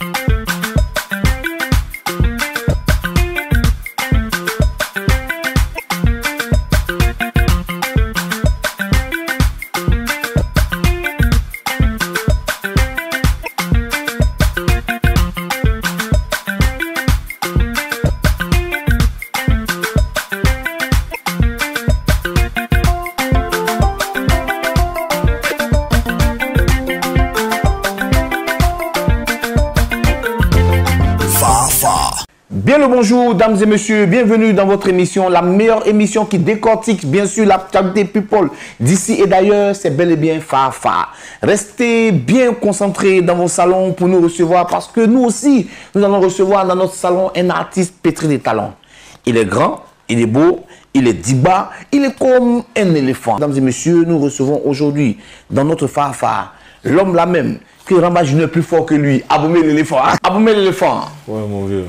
Bien bonjour, dames et messieurs. Bienvenue dans votre émission, la meilleure émission qui décortique, bien sûr, l'actualité people d'ici et d'ailleurs. C'est bel et bien Fafa. Restez bien concentrés dans vos salons pour nous recevoir parce que nous aussi, nous allons recevoir dans notre salon un artiste pétri de talent. Il est grand, il est beau, il est diba, il est comme un éléphant. Mesdames et messieurs, nous recevons aujourd'hui dans notre Fafa l'homme là même qui Ramba Junior plus fort que lui, Aboumé l'éléphant. Aboumé l'éléphant. Ouais, mon vieux.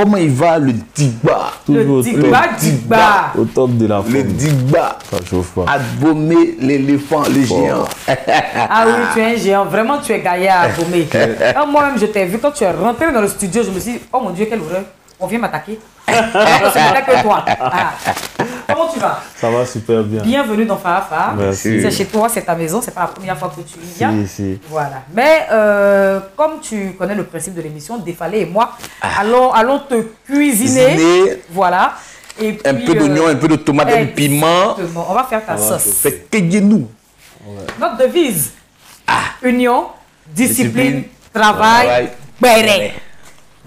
Comment il va le Digba? Toujours Le au Digba, top. Digba. Au top de la Le forme. Digba. Ça chauffe pas. L'éléphant, le géant. Ah oui, tu es un géant. Vraiment, tu es gaillard, Abomé. Ah, Moi-même, je t'ai vu quand tu es rentré dans le studio. Je me suis dit, oh mon Dieu, quelle horreur. On vient m'attaquer. Alors que ce n'était que toi. Ah. Comment tu vas? Ça va super bien. Bienvenue dans Fafa. Merci. C'est chez toi, c'est ta maison. C'est pas la première fois que tu y viens. Si, si. Voilà. Mais euh, comme tu connais le principe de l'émission, Défalé et moi, allons, allons te cuisiner. Cuisiner. Voilà. Et Un puis, peu d'oignon, euh, un peu de tomate, un piment. On va faire ta va, sauce. Fait nous. Notre devise union, discipline, Discipline, travail, travail.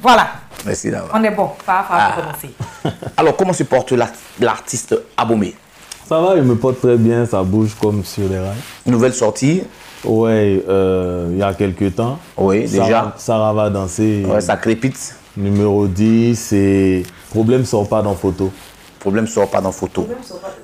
Voilà, Merci d'avoir. on est bon. Pas Ah. pour commencer. Alors, comment se porte l'art- l'artiste Aboumé? Ça va, il me porte très bien, ça bouge comme sur les rails. Nouvelle sortie? Ouais, euh, il y a quelques temps. Oui, Sarah- déjà. Sarah va danser. Ouais, ça crépite. Numéro 10, et Problème sort pas dans photo. Problème sort pas dans photo.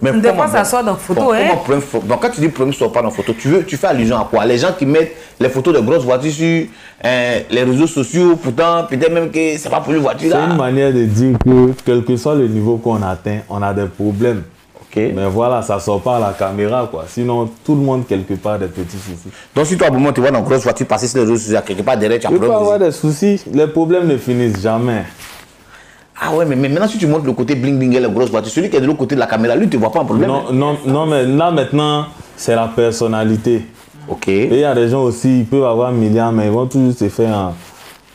Mais Des comment- fois, ça sort dans photo, Bon, hein. problème Donc, quand tu dis problème sort pas dans photo, tu, veux, tu fais allusion à quoi? Les gens qui mettent les photos de grosses voitures sur euh, les réseaux sociaux, pourtant, peut-être même que c'est pas pour une voiture C'est une manière de dire que, quel que soit le niveau qu'on atteint, on a des problèmes. Ok. Mais voilà, ça sort pas à la caméra, quoi. Sinon, tout le monde, quelque part, a des petits soucis. Donc, si toi, Aboumé, tu vois dans une grosse voiture passer sur les réseaux sociaux, quelque part derrière, tu as Tu peux problème. avoir des soucis, les problèmes ne finissent jamais. Ah ouais, mais, mais maintenant, si tu montres le côté bling bling et les grosses voitures, celui qui est de l'autre côté de la caméra, lui, tu ne vois pas un problème. Non, non, non, mais là maintenant, c'est la personnalité. Ok. Et il y a des gens aussi, ils peuvent avoir un milliard, mais ils vont toujours se faire en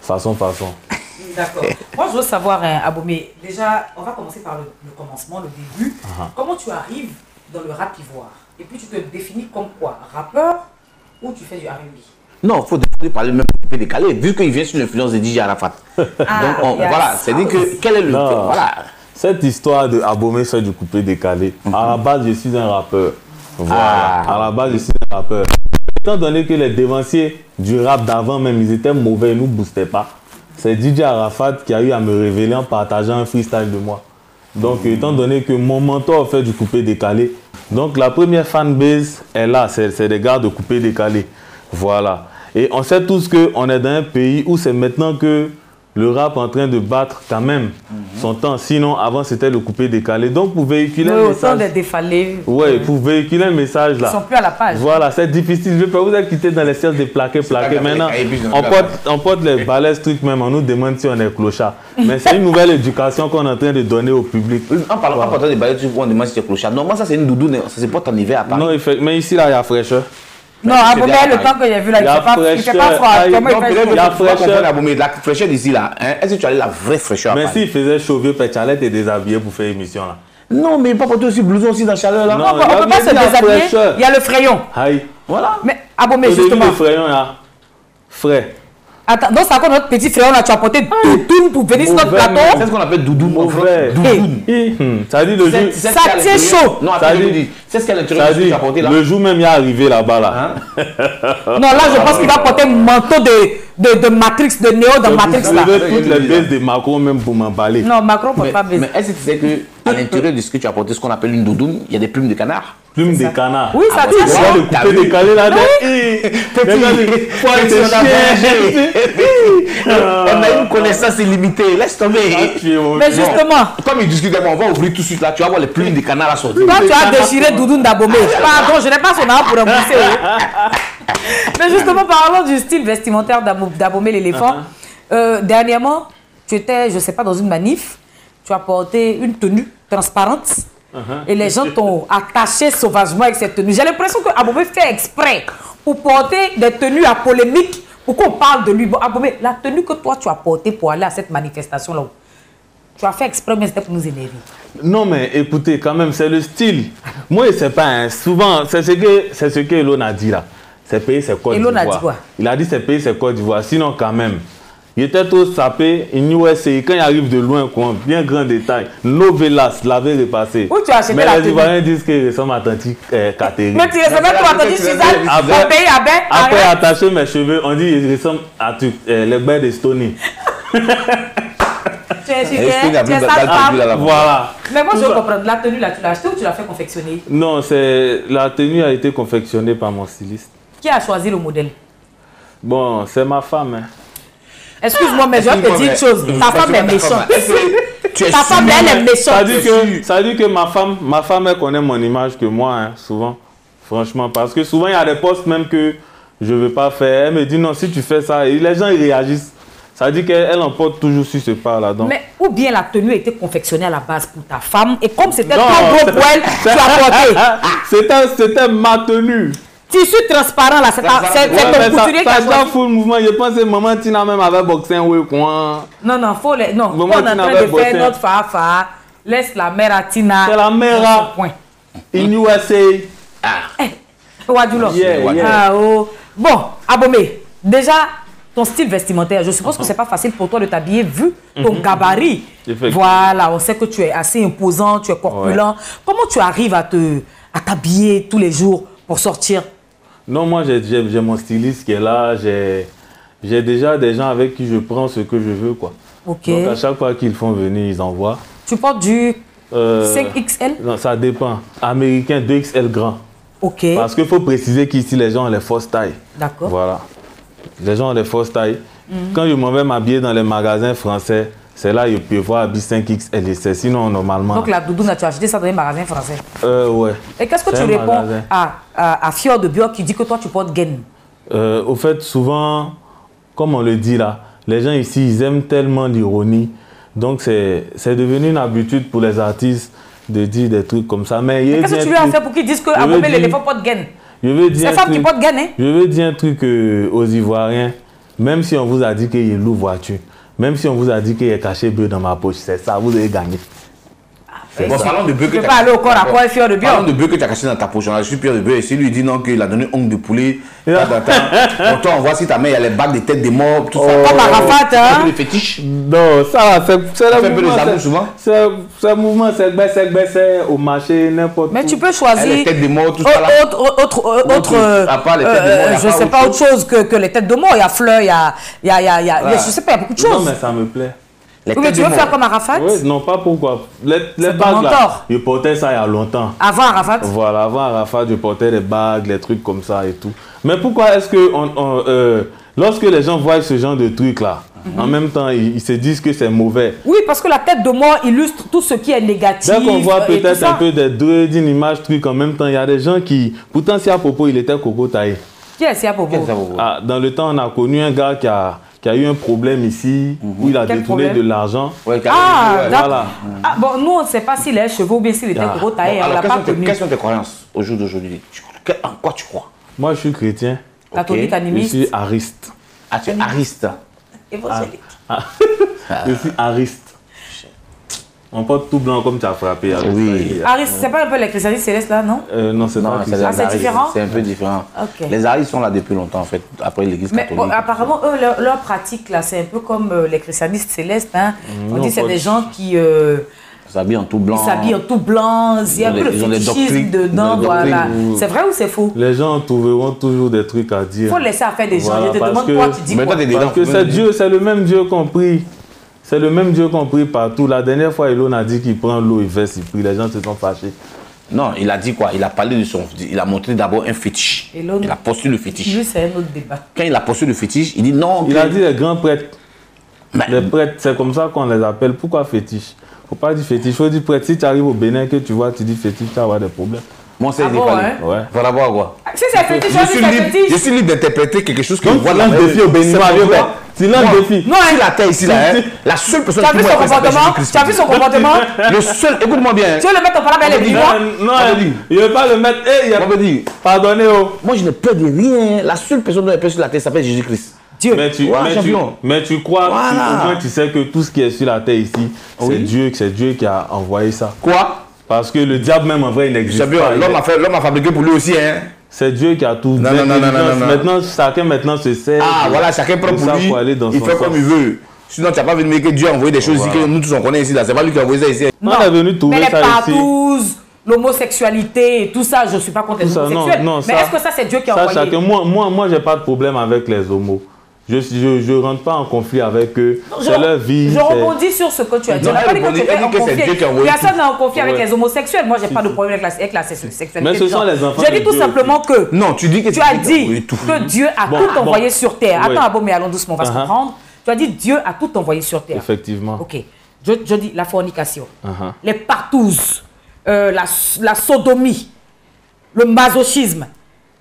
façon, façon. D'accord. Moi, je veux savoir, hein, Abomé, déjà, on va commencer par le, le commencement, le début. Comment tu arrives dans le rap ivoire? Et puis, tu te définis comme quoi? Rappeur ou tu fais du R&B Non, il faut parler même un peu décalé, vu qu'il vient sous l'influence de DJ Arafat. Donc, on- il y a voilà, c'est dit que aussi. quel est le. Non. Voilà. Cette histoire de Abomé fait du coupé décalé. À la base, je suis un rappeur. Voilà. Ah. À la base, je suis un rappeur. Étant donné que les dévanciers du rap d'avant même, ils étaient mauvais, ils nous boostaient pas. C'est DJ Arafat qui a eu à me révéler en partageant un freestyle de moi. Donc, étant donné que mon mentor fait du coupé décalé, donc la première fanbase est là, c'est c'est des gars de coupé décalé. Voilà. Et on sait tous qu'on est dans un pays où c'est maintenant que le rap est en train de battre quand même son temps. Sinon, avant, c'était le coupé décalé. Donc, pour véhiculer un Le temps des message. défalés. Ouais, pour véhiculer un message Ils là. sont plus à la page. Voilà, c'est difficile. Je peux vous être quitté dans les séances de plaquer, plaquer. pas Maintenant, on porte, on porte les balaises trucs même, on nous demande si on est clochard. Mais c'est une nouvelle éducation qu'on est en train de donner au public. En parlant, en parlant des balais, on demande si tu es clochard. Normalement, ça, c'est une doudoune, ça se porte en hiver à Paris. Non, fait- mais ici là, il y a fraîcheur. Non, bien, le temps que j'ai vu là, il La ne fait pas, il fait pas fraîcheur, froid. aïe, Comment il fait chaud La fraîcheur. la fraîcheur d'ici là. hein? Est-ce que tu as la vraie fraîcheur Mais s'il faisait chaud, vieux Péchalet est déshabillé pour faire émission là. Non, mais pas porter aussi blouson aussi dans la chaleur là. Non. On peut- on peut pas se déshabiller. fraîcheur. Il y a le frayon. Aïe. Voilà. Mais Abomé, Au début, justement. le frayon là, frais. Attends, donc c'est encore notre petit frayon là, tu as porté doudoune pour venir sur notre plateau. C'est ce qu'on appelle doudoune. Mauvais. France. Doudoune. Hi, hum, Ça dit le jour, C'est- c'est ce Ça a tient l'intérieur. chaud. Non, Ça je dit-. C'est ce qu'il y a à ça l'intérieur de ce que dit tu as porté là. le jour même il est arrivé là-bas là. Hein? Non, là, je pense qu'il va porter un manteau de, de, de Matrix, de Néo dans Matrix là. levez toutes les baisses de Macron même pour m'emballer. Non, Macron ne peut Mais, pas baiser. mais est-ce que tu sais que à l'intérieur de ce que tu as porté, ce qu'on appelle une doudoune, il y a des plumes de canard? Plume de canard. Oui, ça Ah, tient chaud. Le coupé décalé. Petit. On a une connaissance illimitée. Laisse tomber. Mais justement, Comme il discute avec moi, on va ouvrir tout de suite là. Tu vas voir les plumes de canard à sortir. toi, tu as déchiré Doudoune d'Abomé. Pardon, je n'ai pas son arme pour rembourser. oh. Mais justement, parlons du style vestimentaire d'Abo- d'Abomé l'éléphant. euh, dernièrement, tu étais, je ne sais pas, dans une manif, tu as porté une tenue transparente Uh-huh. et les gens t'ont attaché sauvagement avec cette tenue. J'ai l'impression que Abomé fait exprès pour porter des tenues à polémique pour qu'on parle de lui. Bon, Abomé, la tenue que toi tu as portée pour aller à cette manifestation-là, tu as fait exprès, mais c'était pour nous énerver? Non, mais écoutez, quand même, c'est le style. Moi, c'est pas un. Souvent, c'est ce que, c'est ce que Elon a dit là. C'est payé, c'est Côte d'Ivoire. dit quoi? Il a dit c'est payé, c'est Côte d'Ivoire. Sinon, quand même, il était trop sapé. In USA, quand il arrive de loin, quoi, bien grand détail. Novelas l'avait repassé. Où tu as acheté Mais la les Ivoiriens disent qu'il ressemble à Tanti euh, Catherine. Mais tu les avais toi, t'as dit Suzanne, Après- pays à bain, Après attacher mes cheveux, on dit qu'il ressemble à tu- euh, les bêtes de Stony. Tu es super, Stone a tu es sale. Voilà. Mais moi, je comprendre. La tenue, là, tu l'as achetée ou tu l'as fait confectionner? Non, c'est la tenue a été confectionnée par mon styliste. Qui a choisi le modèle? Bon, c'est ma femme. hein. Excuse-moi, mais je vais te dire une chose. Ta femme est méchante. Ta femme, elle est mais- Ça méchante. dit que, ça dit que ma femme, ma femme, elle connaît mon image que moi, hein, souvent. Franchement, parce que souvent, il y a des postes même que je ne veux pas faire. Elle me dit non, si tu fais ça, et les gens, ils réagissent. Ça dit qu'elle elle emporte toujours sur ce pas-là. Donc, Mais ou bien la tenue a été confectionnée à la base pour ta femme et comme c'était trop gros pour elle, tu as porté. c'était, c'était ma tenue. Tissu transparent là, c'est ton couturier qui a choisi. le mouvement. Je pense que maman Tina même avait boxé un quoi. Non, non, faut les. Non, Maman, on est en tu train de faire notre fa Laisse la mère à Tina. C'est la mère à- coin. In USA. Wadoulo. Yeah, yeah. Ah, oh. Bon, Abomé, déjà, ton style vestimentaire, je suppose que c'est pas facile pour toi de t'habiller vu ton gabarit. Mhm. Effectivement. Voilà, on sait que tu es assez imposant, tu es corpulent. Comment tu arrives à te à t'habiller tous les jours pour sortir Non, moi, j'ai- mon styliste qui est là. J'ai déjà des gens avec qui je prends ce que je veux, quoi. Donc, à chaque fois qu'ils font venir, ils envoient. Tu portes du Euh, 5XL Non, ça dépend. Américain 2XL grand. Ok. Parce qu'il faut préciser qu'ici, les gens ont les fausses tailles. D'accord. Voilà. Les gens ont les fausses tailles. Mhm. Quand je m'en vais m'habiller dans les magasins français, c'est là que je peux voir habiller 5XL et c'est sinon normalement. Donc la doudoune, tu as acheté ça dans les magasins français. Euh, ouais. Et qu'est-ce que tu un réponds magasin. à, à, à Fior de Bioc qui dit que toi tu portes gaine Euh, au fait, souvent, comme on le dit là, les gens ici, ils aiment tellement l'ironie. Donc, c'est devenu une habitude pour les artistes de dire des trucs comme ça. Mais a Qu'est-ce que un tu lui as fait pour qu'ils disent que Abomé l'éléphant porte gaine Je veux dire C'est un femmes qui portent gaine, hein Je veux dire un truc euh, aux Ivoiriens. Même si on vous a dit qu'il lourd voiture, même si on vous a dit qu'il y a caché bleu dans ma poche, c'est ça, vous avez gagné. Bon, parlons de bœuf Tu que pas aller au corps à corps et Fior de Parlons Bioc. de bœuf que tu as caché dans ta poche. On a su Pierre de bœuf. Et si lui dit non, qu'il a donné ongle de poulet. Donc, toi, on voit si ta mère, il y a les bagues des têtes des morts, tout ça. Comme Arafat, Un hein peu de fétiche. Non, ça, c'est un mouvement. c'est- souvent C'est c'est un mouvement, c'est au marché, n'importe où. Mais tu peux choisir les têtes des morts, tout autre, ça autre, autre, euh, à part les têtes de euh, a je pas sais pas autre chose que, que les têtes de mort. Il y a Fleur, il y a, il y a, il y a, il y a- Voilà. je sais pas, il y a beaucoup de Non, choses. mais ça me plaît. Les Oui, mais tu veux faire comme Arafat Oui, non, pas pourquoi. Les, bagues là, je portais ça il y a longtemps. Avant Arafat Voilà, avant Arafat, je portais des bagues, les trucs comme ça et tout. Mais pourquoi est-ce que on, on, euh, lorsque les gens voient ce genre de trucs là, Mhm. en même temps, ils, ils se disent que c'est mauvais. Oui, parce que la tête de mort illustre tout ce qui est négatif. Dès qu'on voit peut-être un peu des deux, d'une image, truc en même temps, il y a des gens qui. Pourtant, si à propos, il était coco taillé. Qui est Sia Bobo Qu'est-ce que ça vaut Ah, dans le temps, on a connu un gars qui a, qui a eu un problème ici, où il a Quel détourné de l'argent. Ouais, Ah. Voilà. Ah, bon, nous, on ne sait pas s'il est cheveux ou bien s'il était Ah. gros taillé. Bon, alors, quelles pas sont tes- connu. quelles sont tes croyances au jour d'aujourd'hui? En quoi tu crois? Moi, je suis chrétien. Catholique Ok. Je animiste. suis ariste. Ah, tu es ariste. évangélique. Je suis ariste. On porte tout blanc comme tu as frappé. avec Oui. Aris, c'est pas un peu les christianistes célestes là, non? Euh, non, c'est pas c'est. Ah, différent? C'est un peu différent. Les aristes sont là depuis longtemps, en fait, après l'église Mais catholique. apparemment, eux, leur, leur pratique là, c'est un peu comme euh, les christianistes célestes. Hein. On non, dit que c'est des gens qui euh, s'habillent en tout blanc. ils s'habillent en tout blanc. Il y a un peu le fétichisme dedans. Voilà. C'est vrai ou c'est faux? Les gens trouveront toujours des trucs à Il dire. faut laisser à faire des gens. Voilà, Je te parce demande que- quoi, tu dis quoi? Parce que c'est. Dieu, c'est le même Dieu qu'on prie. C'est le même Dieu qu'on prie partout. La dernière fois, Elon a dit qu'il prend l'eau, il verse, il prie. Les gens se sont fâchés. Non, il a dit quoi? Il a parlé de son. Il a montré d'abord un fétiche. Il a postulé le fétiche. Lui, c'est un autre débat. Quand il a postulé le fétiche, il dit non. Il a dit les grands prêtres. Mais- Les prêtres, c'est comme ça qu'on les appelle. Pourquoi fétiche? Faut pas dire fétiche. Faut dire prêtre. Si tu arrives au Bénin, que tu vois, tu dis fétiche, tu vas avoir des problèmes. Mon c'est Ah hein? Ouais. Voilà voir quoi. Si c'est fétiche, Je je suis libre, je suis libre d'interpréter quelque chose que Donc, je vois défi au Béninois, C'est Moi, défi. Non, Sur hein. la terre ici, là, hein, la seule personne Tu as qui vu m'a son fait comportement? Tu as vu son comportement? Le seul, écoute-moi bien. hein. Tu veux le mettre en parole avec les dit, vivants Non, il veut pas le mettre. Eh, il a- On va dire, Pardonnez, oh. moi je n'ai peur de rien. La seule personne dont j'ai peur sur la terre s'appelle Jésus-Christ. Dieu. Mais tu, Voilà, mais, tu, mais tu crois, tu- Voilà. au moins tu sais que tout ce qui est sur la terre ici, c'est Oui. Dieu, c'est Dieu qui a envoyé ça. Quoi? Parce que le diable même en vrai il n'existe pas. L'homme a, fait- l'homme a fabriqué pour lui aussi. Hein. C'est Dieu qui a tout. Non, non, non, non, non, non, non. Maintenant, chacun maintenant se sert. Ah, voilà, chacun prend pour ça lui. aller dans Il fait comme il veut. Sinon, tu n'as pas vu de me dire que Dieu a envoyé des choses ici que nous tous on connaît ici. là. C'est pas lui qui a envoyé ça ici. On est venu trouver mais les ça ici. partouzes, l'homosexualité tout ça, je ne suis pas contre les Tout ça, non, homosexuels. non, mais ça- est-ce que ça, c'est Dieu qui a Ça, envoyé? chacun, moi, moi, moi j'ai pas de problème avec les homos. Je je, je rentre pas en conflit avec eux. Je- C'est leur vie. Je rebondis sur ce que tu as dit. Non, On elle pas dit que Personne n'est en conflit avec les homosexuels. Moi, j'ai Si, pas de problème avec la, avec la sexualité. Mais ce des sont les enfants J'ai de dit tout Dieu simplement que Non, tu dis que tu as dit Oui, que Dieu a Bon, tout bon. envoyé sur terre. Attends, bon, mais allons doucement, on va se Uh-huh. comprendre. Tu as dit Dieu a tout envoyé sur terre. Effectivement. Ok. Je, je dis la fornication, Uh-huh. les partouzes, euh, la, la sodomie, le masochisme,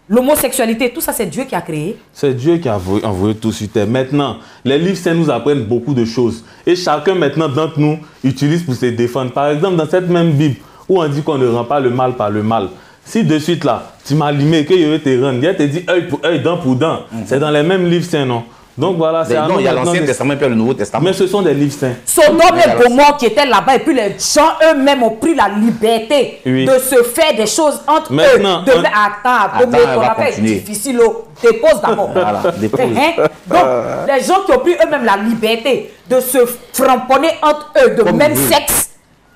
l'homosexualité, tout ça, c'est Dieu qui a créé. C'est Dieu qui a envoyé, envoyé tout sur terre. Maintenant, les livres saints nous apprennent beaucoup de choses. Et chacun maintenant d'entre nous utilise pour se défendre. Par exemple, dans cette même Bible où on dit qu'on ne rend pas le mal par le mal. Si de suite là, tu m'as limé, que je vais te rendre, il te dit œil pour œil, dent pour dent. C'est dans les mêmes livres saints, non? Donc voilà, c'est Non, il y a l'Ancien Testament et puis il y a le Nouveau Testament. Mais ce sont des livres saints. Sodome et Gomorre qui étaient là-bas, et puis les gens eux-mêmes ont pris la liberté Oui. de se faire des choses entre Maintenant, eux. De... on- Attends, Attends, Gomorre, elle ton va affaire est continuer. difficile. oh. Dépose d'abord. Voilà, dépose. Hein? Donc, les gens qui ont pris eux-mêmes la liberté de se framponner entre eux de Comme même sexe,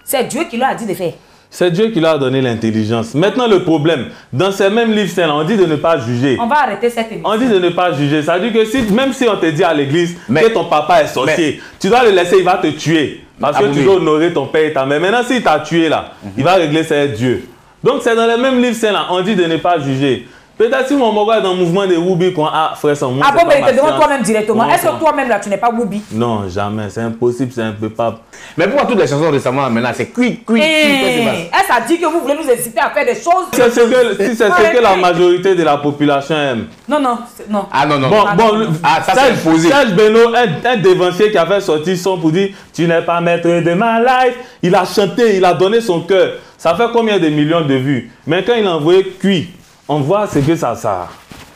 c'est Dieu qui leur a dit de faire. C'est Dieu qui leur a donné l'intelligence. Maintenant, le problème, dans ces mêmes livres saints, on dit de ne pas juger. On va arrêter cette émission. On dit de ne pas juger. Ça veut dire que si, même si on te dit à l'église Mais- que ton papa est sorcier, tu dois le laisser, il va te tuer. Parce que tu dois honorer ton père et ta mère. Maintenant, s'il t'a tué là, il va régler c'est Dieu. Donc, c'est dans les mêmes livres saints là, on dit de ne pas juger. Peut-être si mon est dans le mouvement des Woubi, qu'on a frère sans moi. Ah bon, pas mais ma il te demande toi-même directement. Est-ce que toi-même là, tu n'es pas Woubi Non, jamais. C'est impossible, c'est impépable. Mais pourquoi toutes les chansons récemment maintenant c'est quick, quick, quick, Elle s'est dit que vous voulez nous inciter à faire des choses? C'est ce que, si c'est ce que la majorité de la population aime. Non, non, non. Ah non, non. Bon, Ah, bon, non. Ah, ça, c'est imposé. Serge Beno, un, un dévancier qui avait sorti son pour dire Tu n'es pas maître de ma life. Il a chanté, il a donné son cœur. Ça fait combien de millions de vues? Mais quand il a envoyé cuit, on voit ce que ça ça.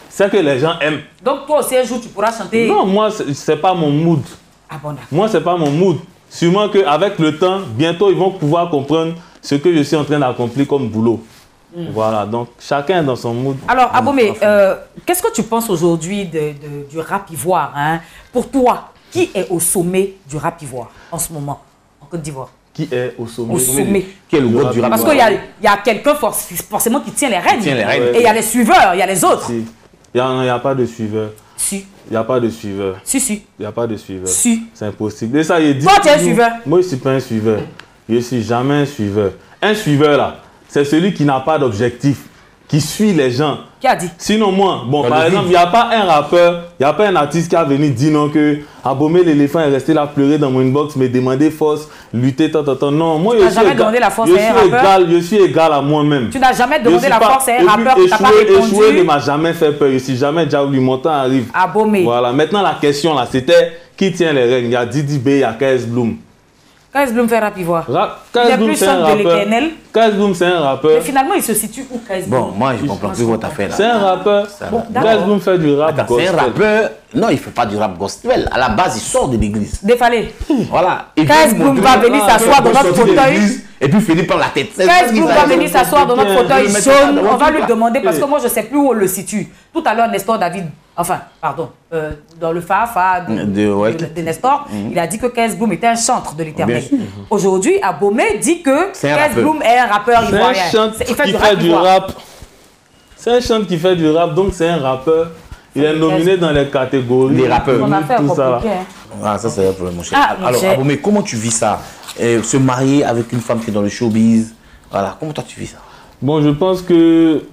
C'est que les gens aiment. Donc toi aussi un jour tu pourras chanter. Non, moi, c'est pas mon mood. Ah bon, d'accord. Moi, c'est pas mon mood. Sûrement qu'avec le temps, bientôt, ils vont pouvoir comprendre ce que je suis en train d'accomplir comme boulot. Mm. Voilà, donc chacun est dans son mood. Alors, Abomé, euh, qu'est-ce que tu penses aujourd'hui du rap ivoire hein? Pour toi, qui est au sommet du rap ivoire en ce moment, en Côte d'Ivoire? Qui est au sommet Au sommet. Qui est le god du rap Parce qu'il y a, il y a quelqu'un for- forcément qui tient les rênes. tient les rênes. Et il y a les suiveurs, il y a les autres. Si. Il n'y a, pas de suiveur. Si, Il n'y a pas de suiveur. si, si. Il n'y a pas de suiveur. Si. C'est impossible. Et ça, il dit. Toi, tu es un suiveur. Moi, je ne suis pas un suiveur. Je ne suis jamais un suiveur. Un suiveur, là, c'est celui qui n'a pas d'objectif, qui suit les gens. Qui a dit? Sinon, moi, bon, Dans par le exemple, il n'y a pas un rappeur, il n'y a pas un artiste qui a venu dire non que Abomé l'éléphant est resté là pleurer dans mon inbox, me demander force, lutter, tant, tant, tant. Non, moi, je suis, jamais égal, demandé la force je suis rappeur? égal, je suis égal à moi-même. Tu n'as jamais demandé la pas- force à un rappeur qui t'a pas échouer- Échouer ne répondu m'a jamais fait peur. Je suis jamais déjà voulu. Mon temps arrive. Abomé. Voilà. Maintenant, la question là, c'était qui tient les règnes? Il y a Didi B, il y a KS Bloom. Quand Bloom fait rap ivoire Il est Bloom, plus centre de l'éternel. KS Bloom, c'est un Mais rappeur. finalement, il se situe où Kaz Bon, moi je comprends plus votre affaire là. C'est un rappeur. Bon, KS d'accord. Bloom fait du rap Attends, c'est un gospel. rappeur. Non, il fait pas du rap gospel. À la base, il sort de l'église. Défalé. Voilà. Et Kaz puis, Bloom montrer- va venir Ah, s'asseoir dans notre fauteuil. Et puis finir par la tête. C'est ça Kaz qui Bloom va venir s'asseoir dans notre fauteuil jaune. On va lui demander, parce que moi, je ne sais plus où on le situe. Tout à l'heure, Nestor David, enfin, pardon, euh, dans le Fafa de, De- ouais. de- de Nestor, il a dit que Kaz Bloom était un chantre de l'éternel. Aujourd'hui, Abomé dit que C'est un Kaz rappeur. Bloom est un rappeur C'est un ivoirien. Il fait qui du fait rap du ivoire. rap. C'est un chant qui fait du rap, donc c'est un rappeur. Il est nominé dans les catégories. Des rappeurs. Mon affaire tout ça. hein. Ah, ça, c'est un problème, mon cher. Ah, Alors. Abomé, comment tu vis ça? Euh, Se marier avec une femme qui est dans le showbiz. Voilà, comment toi tu vis ça? Bon, je pense que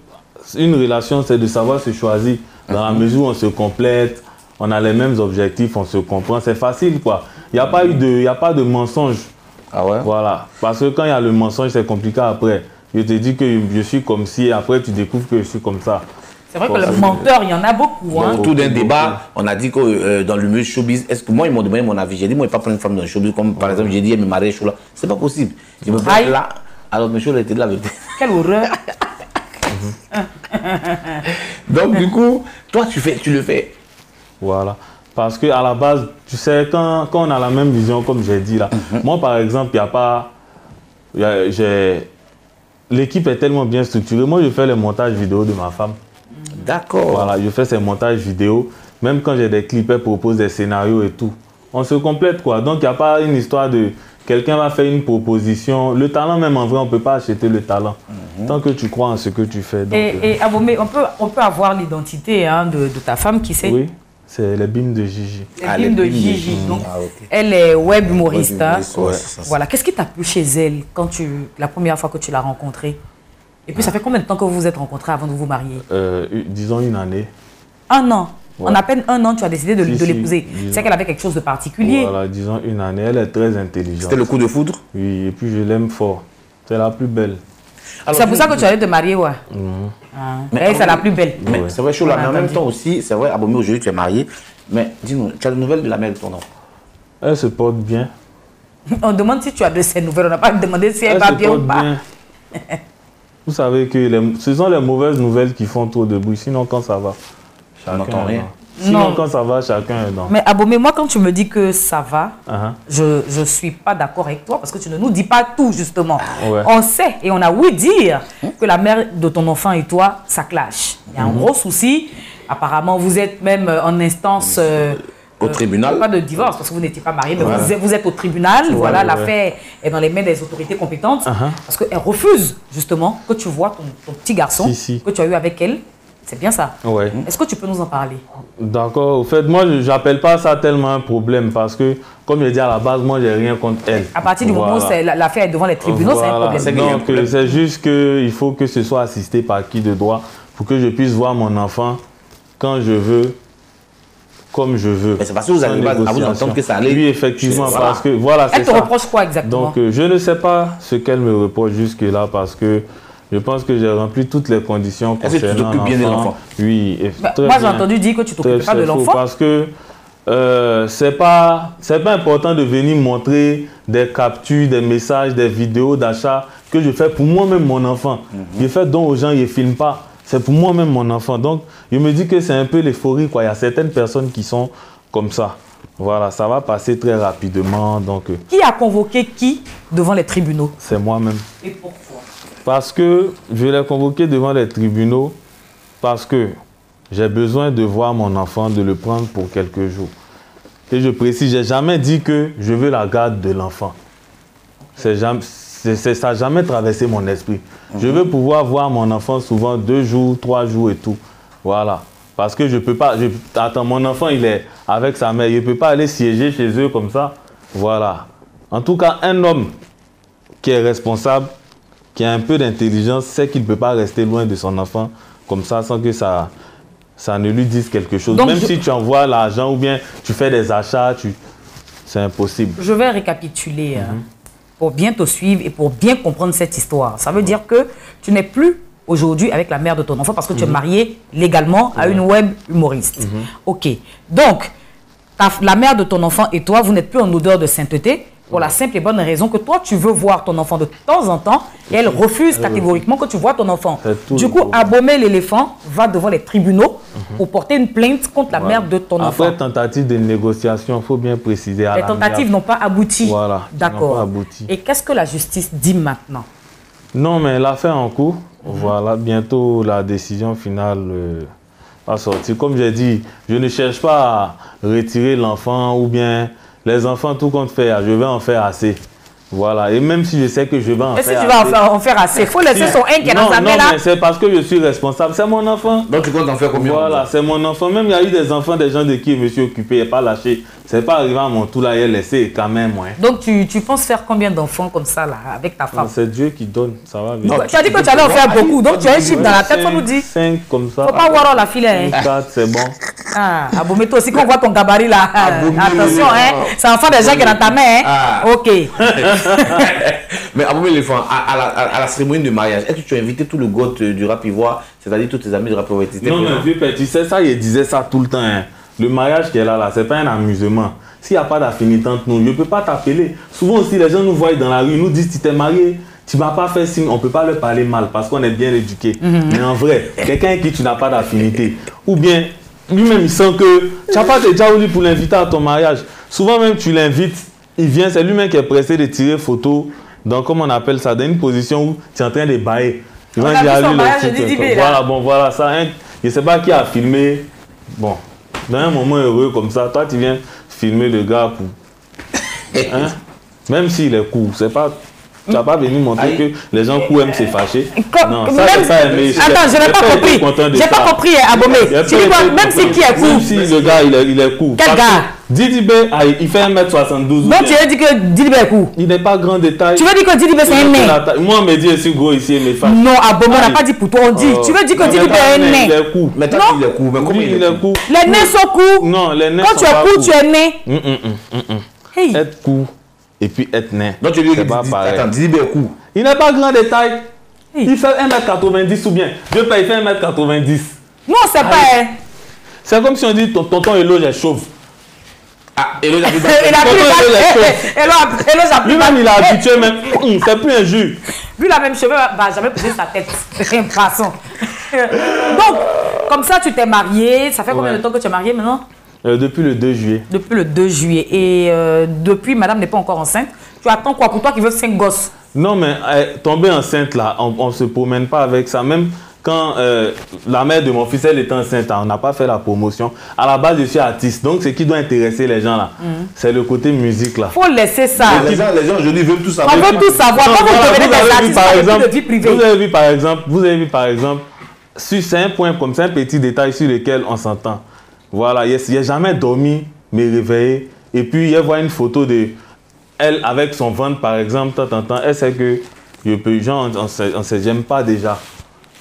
une relation, c'est de savoir se choisir. Dans la mesure où on se complète, on a les mêmes objectifs, on se comprend. C'est facile, quoi. Il n'y a, pas eu de- il y a pas de mensonge. Ah ouais? Voilà. Parce que quand il y a le mensonge, c'est compliqué après. Je te dis que je suis comme si, et après tu découvres que je suis comme ça. C'est vrai que le menteur, il y en a beaucoup. Hein. Autour d'un débat, on a dit que euh, dans le milieu showbiz, est-ce que moi, ils m'ont demandé mon avis? J'ai dit, moi, je ne vais pas prendre une femme dans le showbiz, comme par exemple, j'ai dit, elle me marie là. C'est pas possible. Je me Aïe. là. Alors, monsieur, elle était de la vérité. Quelle horreur. Donc, du coup, toi, tu, fais, tu le fais. Voilà. Parce que à la base, tu sais, quand, quand on a la même vision, comme j'ai dit là, moi par exemple, il n'y a pas. L'équipe est tellement bien structurée. Moi, je fais les montages vidéo de ma femme. D'accord. Voilà, je fais ces montages vidéo. Même quand j'ai des clips, elle propose des scénarios et tout. On se complète quoi. Donc, il n'y a pas une histoire de quelqu'un va faire une proposition. Le talent, même en vrai, on ne peut pas acheter le talent. Tant que tu crois en ce que tu fais. Donc, Et, euh, et Abomey, on peut, on peut avoir l'identité hein, de, de ta femme qui c'est oui, c'est les bimes de Gigi. le Ah, film les de Gigi. Gigi. Donc, Ah, elle est web humoriste. Hein. ouais. Voilà. Qu'est-ce qui t'a plu chez elle quand tu, la première fois que tu l'as rencontrée? Et puis, ça fait combien de temps que vous vous êtes rencontrés avant de vous marier? Euh, disons une année. Un an. Ouais. En à peine un an, tu as décidé de, Si, de si, l'épouser. disons. C'est qu'elle avait quelque chose de particulier. Voilà, disons une année. Elle est très intelligente. C'était le coup de foudre? Oui, et puis je l'aime fort. C'est la plus belle. C'est pour ça que tu allais te marier, ouais. Ah. Mais Elle, c'est la Abomey- plus belle. Mais Ouais. c'est vrai, a mais en même temps aussi, c'est vrai, Abomey, aujourd'hui, tu es marié. Mais dis-nous, tu as des nouvelles de la mère de ton enfant Elle se porte bien. On demande si tu as de ces nouvelles. On n'a pas demandé si elle, Elle va bien ou porte pas. bien. Vous savez que les- ce sont les mauvaises nouvelles qui font trop de bruit. Sinon, quand ça va, On n'entend est rien. Sinon, Non. quand ça va, chacun est dans. Mais Abomey, moi, quand tu me dis que ça va, Ah, je ne suis pas d'accord avec toi parce que tu ne nous dis pas tout, justement. Ouais. On sait et on a ouï dire que la mère de ton enfant et toi, ça clash. Il y a un Mhm. gros souci. Apparemment, vous êtes même euh, en instance. euh, Au euh, tribunal. Pas de divorce parce que vous n'étiez pas mariés, mais Voilà. vous, êtes, vous êtes au tribunal. voilà, ouais. l'affaire est dans les mains des autorités compétentes Uh-huh. parce qu'elle refuse, justement, que tu vois ton, ton petit garçon Si, si. que tu as eu avec elle. C'est bien ça. Ouais. Est-ce que tu peux nous en parler? D'accord. Au fait, moi, je n'appelle pas ça tellement un problème parce que, comme je dis à la base, moi, j'ai rien contre elle. À partir du moment où l'affaire est devant les tribunaux, c'est un Voilà. problème. C'est un problème. juste qu'il faut que ce soit assisté par qui de droit pour que je puisse voir mon enfant quand je veux, comme je veux. Mais c'est parce que vous arrivez pas à vous négociation. entendre que ça allait- Oui, effectivement, Voilà. parce que voilà, c'est Elle te ça. reproche quoi exactement? Donc, euh, je ne sais pas ce qu'elle me reproche jusque-là parce que je pense que j'ai rempli toutes les conditions Est-ce que tu concernant t'occupes bien de l'enfant. l'enfant Oui, et Bah, très moi, j'ai entendu dire que tu t'occupes pas de l'enfant. Parce que euh, c'est pas c'est pas important de venir montrer des captures, des messages, des vidéos d'achat que je fais pour moi-même mon enfant. Mhm. Je fais don aux gens, ils ne filment pas. C'est pour moi-même mon enfant. Donc, je me dis que c'est un peu l'euphorie. quoi. Il y a certaines personnes qui sont comme ça. Voilà, ça va passer très rapidement. Donc, euh, Qui a convoqué qui devant les tribunaux? c'est moi-même. Et pourquoi Parce que je l'ai convoqué devant les tribunaux parce que j'ai besoin de voir mon enfant, de le prendre pour quelques jours. Et je précise, j'ai jamais dit que je veux la garde de l'enfant. C'est jamais, c'est- c'est- ça n'a jamais traversé mon esprit. Je veux pouvoir voir mon enfant souvent deux jours, trois jours et tout. Voilà. Parce que je peux pas. Je, attends, mon enfant, il est avec sa mère. Il ne peut pas aller siéger chez eux comme ça. Voilà. En tout cas, un homme qui est responsable, qui a un peu d'intelligence, sait qu'il ne peut pas rester loin de son enfant comme ça sans que ça, ça ne lui dise quelque chose. Donc, Même je- si tu envoies l'argent ou bien tu fais des achats, tu... c'est impossible. Je vais récapituler hein, Mhm. pour bien te suivre et pour bien comprendre cette histoire. Ça veut dire que tu n'es plus aujourd'hui avec la mère de ton enfant parce que tu es marié légalement à une web humoriste. Mhm. Ok. Donc, ta- la mère de ton enfant et toi, vous n'êtes plus en odeur de sainteté pour la simple et bonne raison que toi, tu veux voir ton enfant de temps en temps et elle refuse catégoriquement que tu vois ton enfant. Du coup. Abomey l'éléphant va devant les tribunaux pour porter une plainte contre la mère de ton enfant. Après tentative de négociation, il faut bien préciser. à Les tentatives n'ont pas abouti. Voilà, D'accord. Et qu'est-ce que la justice dit maintenant? Non, mais l'affaire en cours, voilà, bientôt la décision finale euh, va sortir. Comme j'ai dit, je ne cherche pas à retirer l'enfant ou bien les enfants, tout compte faire, je vais en faire assez. Voilà, et même si je sais que je vais en Et si faire tu vas en assez- faire, en faire assez, il faut laisser son un qui est non, dans sa non, main là. mais c'est parce que je suis responsable, c'est mon enfant. Donc tu comptes en faire combien? Voilà, c'est mon enfant. Même il y a eu des enfants, des gens de qui je me suis occupé, il n'est pas lâché. C'est pas arrivé à mon tour là, il a laissé quand même, moi. Donc tu, tu penses faire combien d'enfants comme ça là, avec ta femme? C'est Dieu qui donne, ça va bien. Non, Tu as dit que tu allais en faire beaucoup, donc tu as un chiffre dans la tête, faut nous dire. 5 comme ça. Faut pas voir la filet. hein. 4, c'est bon. Ah, Aboumé, toi aussi, quand on voit ton gabarit là, Aboumé, attention, non. hein, c'est l'enfant des gens qui est dans ta main. Hein. Ah. Ok. Mais avant l'éléphant, à, à la, à- à la cérémonie de mariage, est-ce que tu as invité tout le goth euh, du rap ivoire, c'est-à-dire tous tes amis du rap ivoire Non, vieux père, tu sais ça, il disait ça tout le temps. Le mariage qu'elle a là, c'est pas un amusement. S'il n'y a pas d'affinité entre nous, je ne peux pas t'appeler. Souvent aussi, les gens nous voient dans la rue, ils nous disent Tu t'es marié, tu m'as pas fait signe, on ne peut pas leur parler mal parce qu'on est bien éduqué. Mais en vrai, quelqu'un avec qui tu n'as pas d'affinité, ou bien lui-même il sent que tu n'as pas déjà voulu pour l'inviter à ton mariage. Souvent même, tu l'invites, il vient, c'est lui-même qui est pressé de tirer photo dans, comment on appelle ça, dans une position où tu es en train de bailler. Il va dire à lui le. Voilà, bon, voilà ça. hein. Je ne sais pas qui a filmé. Bon, dans un moment heureux comme ça, toi, tu viens filmer le gars pour. Hein? Même s'il est cool, c'est pas. Tu n'as pas venu montrer que les gens cool aiment se fâcher. Comme- non, ça, même- c'est pas aimé. Attends, je n'ai pas compris. J'ai pas compris, hein, Abomé. Tu dis quoi? Même si qui est Même cool. si le gars, il est, il est cool. Quel gars? Didi B, il fait 1m72. ou Donc tu veux dire que Didi B est cool Il n'est pas grand détail. Tu veux dire que Didi B c'est un nain? Moi, on me dit, je suis gros ici, mes femmes. Non, Abomé, on n'a pas dit pour toi, on dit. Oh, Tu veux dire que Didi B est un Il nain? est cool. Mais il est cool, mais comment il il est cool? Les nains sont cool. Non, les nains Quand sont tu es pas cool. tu es nain. Hum, hum. Hey. Être cool et puis être nain. Donc tu lui dis, c'est pas dis- pareil. attends, Didi B est cool. Il n'est pas grand détail. Hey. Il fait 1m90 ou bien. Je paye, il fait 1m90. Non, c'est pas. hein. C'est comme si on dit ton tonton Elo est chauve. Ah, et là, il a Il fait a pris Pourquoi il est le chaud Et là, et là, j'ai pris Lui-même, il est habitué, mais hum, c'est plus un jus. Lui, la même cheveux, va jamais poser sa tête. Une façon. Donc, comme ça, tu t'es marié. Ça fait combien Ouais. de temps que tu es marié maintenant? Euh, depuis le 2 juillet. Depuis le 2 juillet. Et euh, depuis, madame n'est pas encore enceinte. Tu attends quoi pour toi qui veut 5 gosses? Non, mais eh, tomber enceinte, là, on ne se promène pas avec ça. Même quand euh, la mère de mon fils, elle était enceinte, hein, on n'a pas fait la promotion. À la base, je suis artiste. Donc, ce qui doit intéresser les gens, là, c'est le côté musique, là. faut laisser ça. Les gens, les gens aujourd'hui veulent tout On savoir. veut tout savoir. Non, Quand vous avez vu, par exemple, vie privée. Vous avez vu par exemple, vous avez vu par exemple, sur- un point comme ça, un petit détail sur lequel on s'entend. Voilà, il n'a jamais dormi, mais réveillé. Et puis, il voit une photo de elle avec son ventre, par exemple, tant. Elle sait que je peux, genre, on ne se j'aime pas déjà.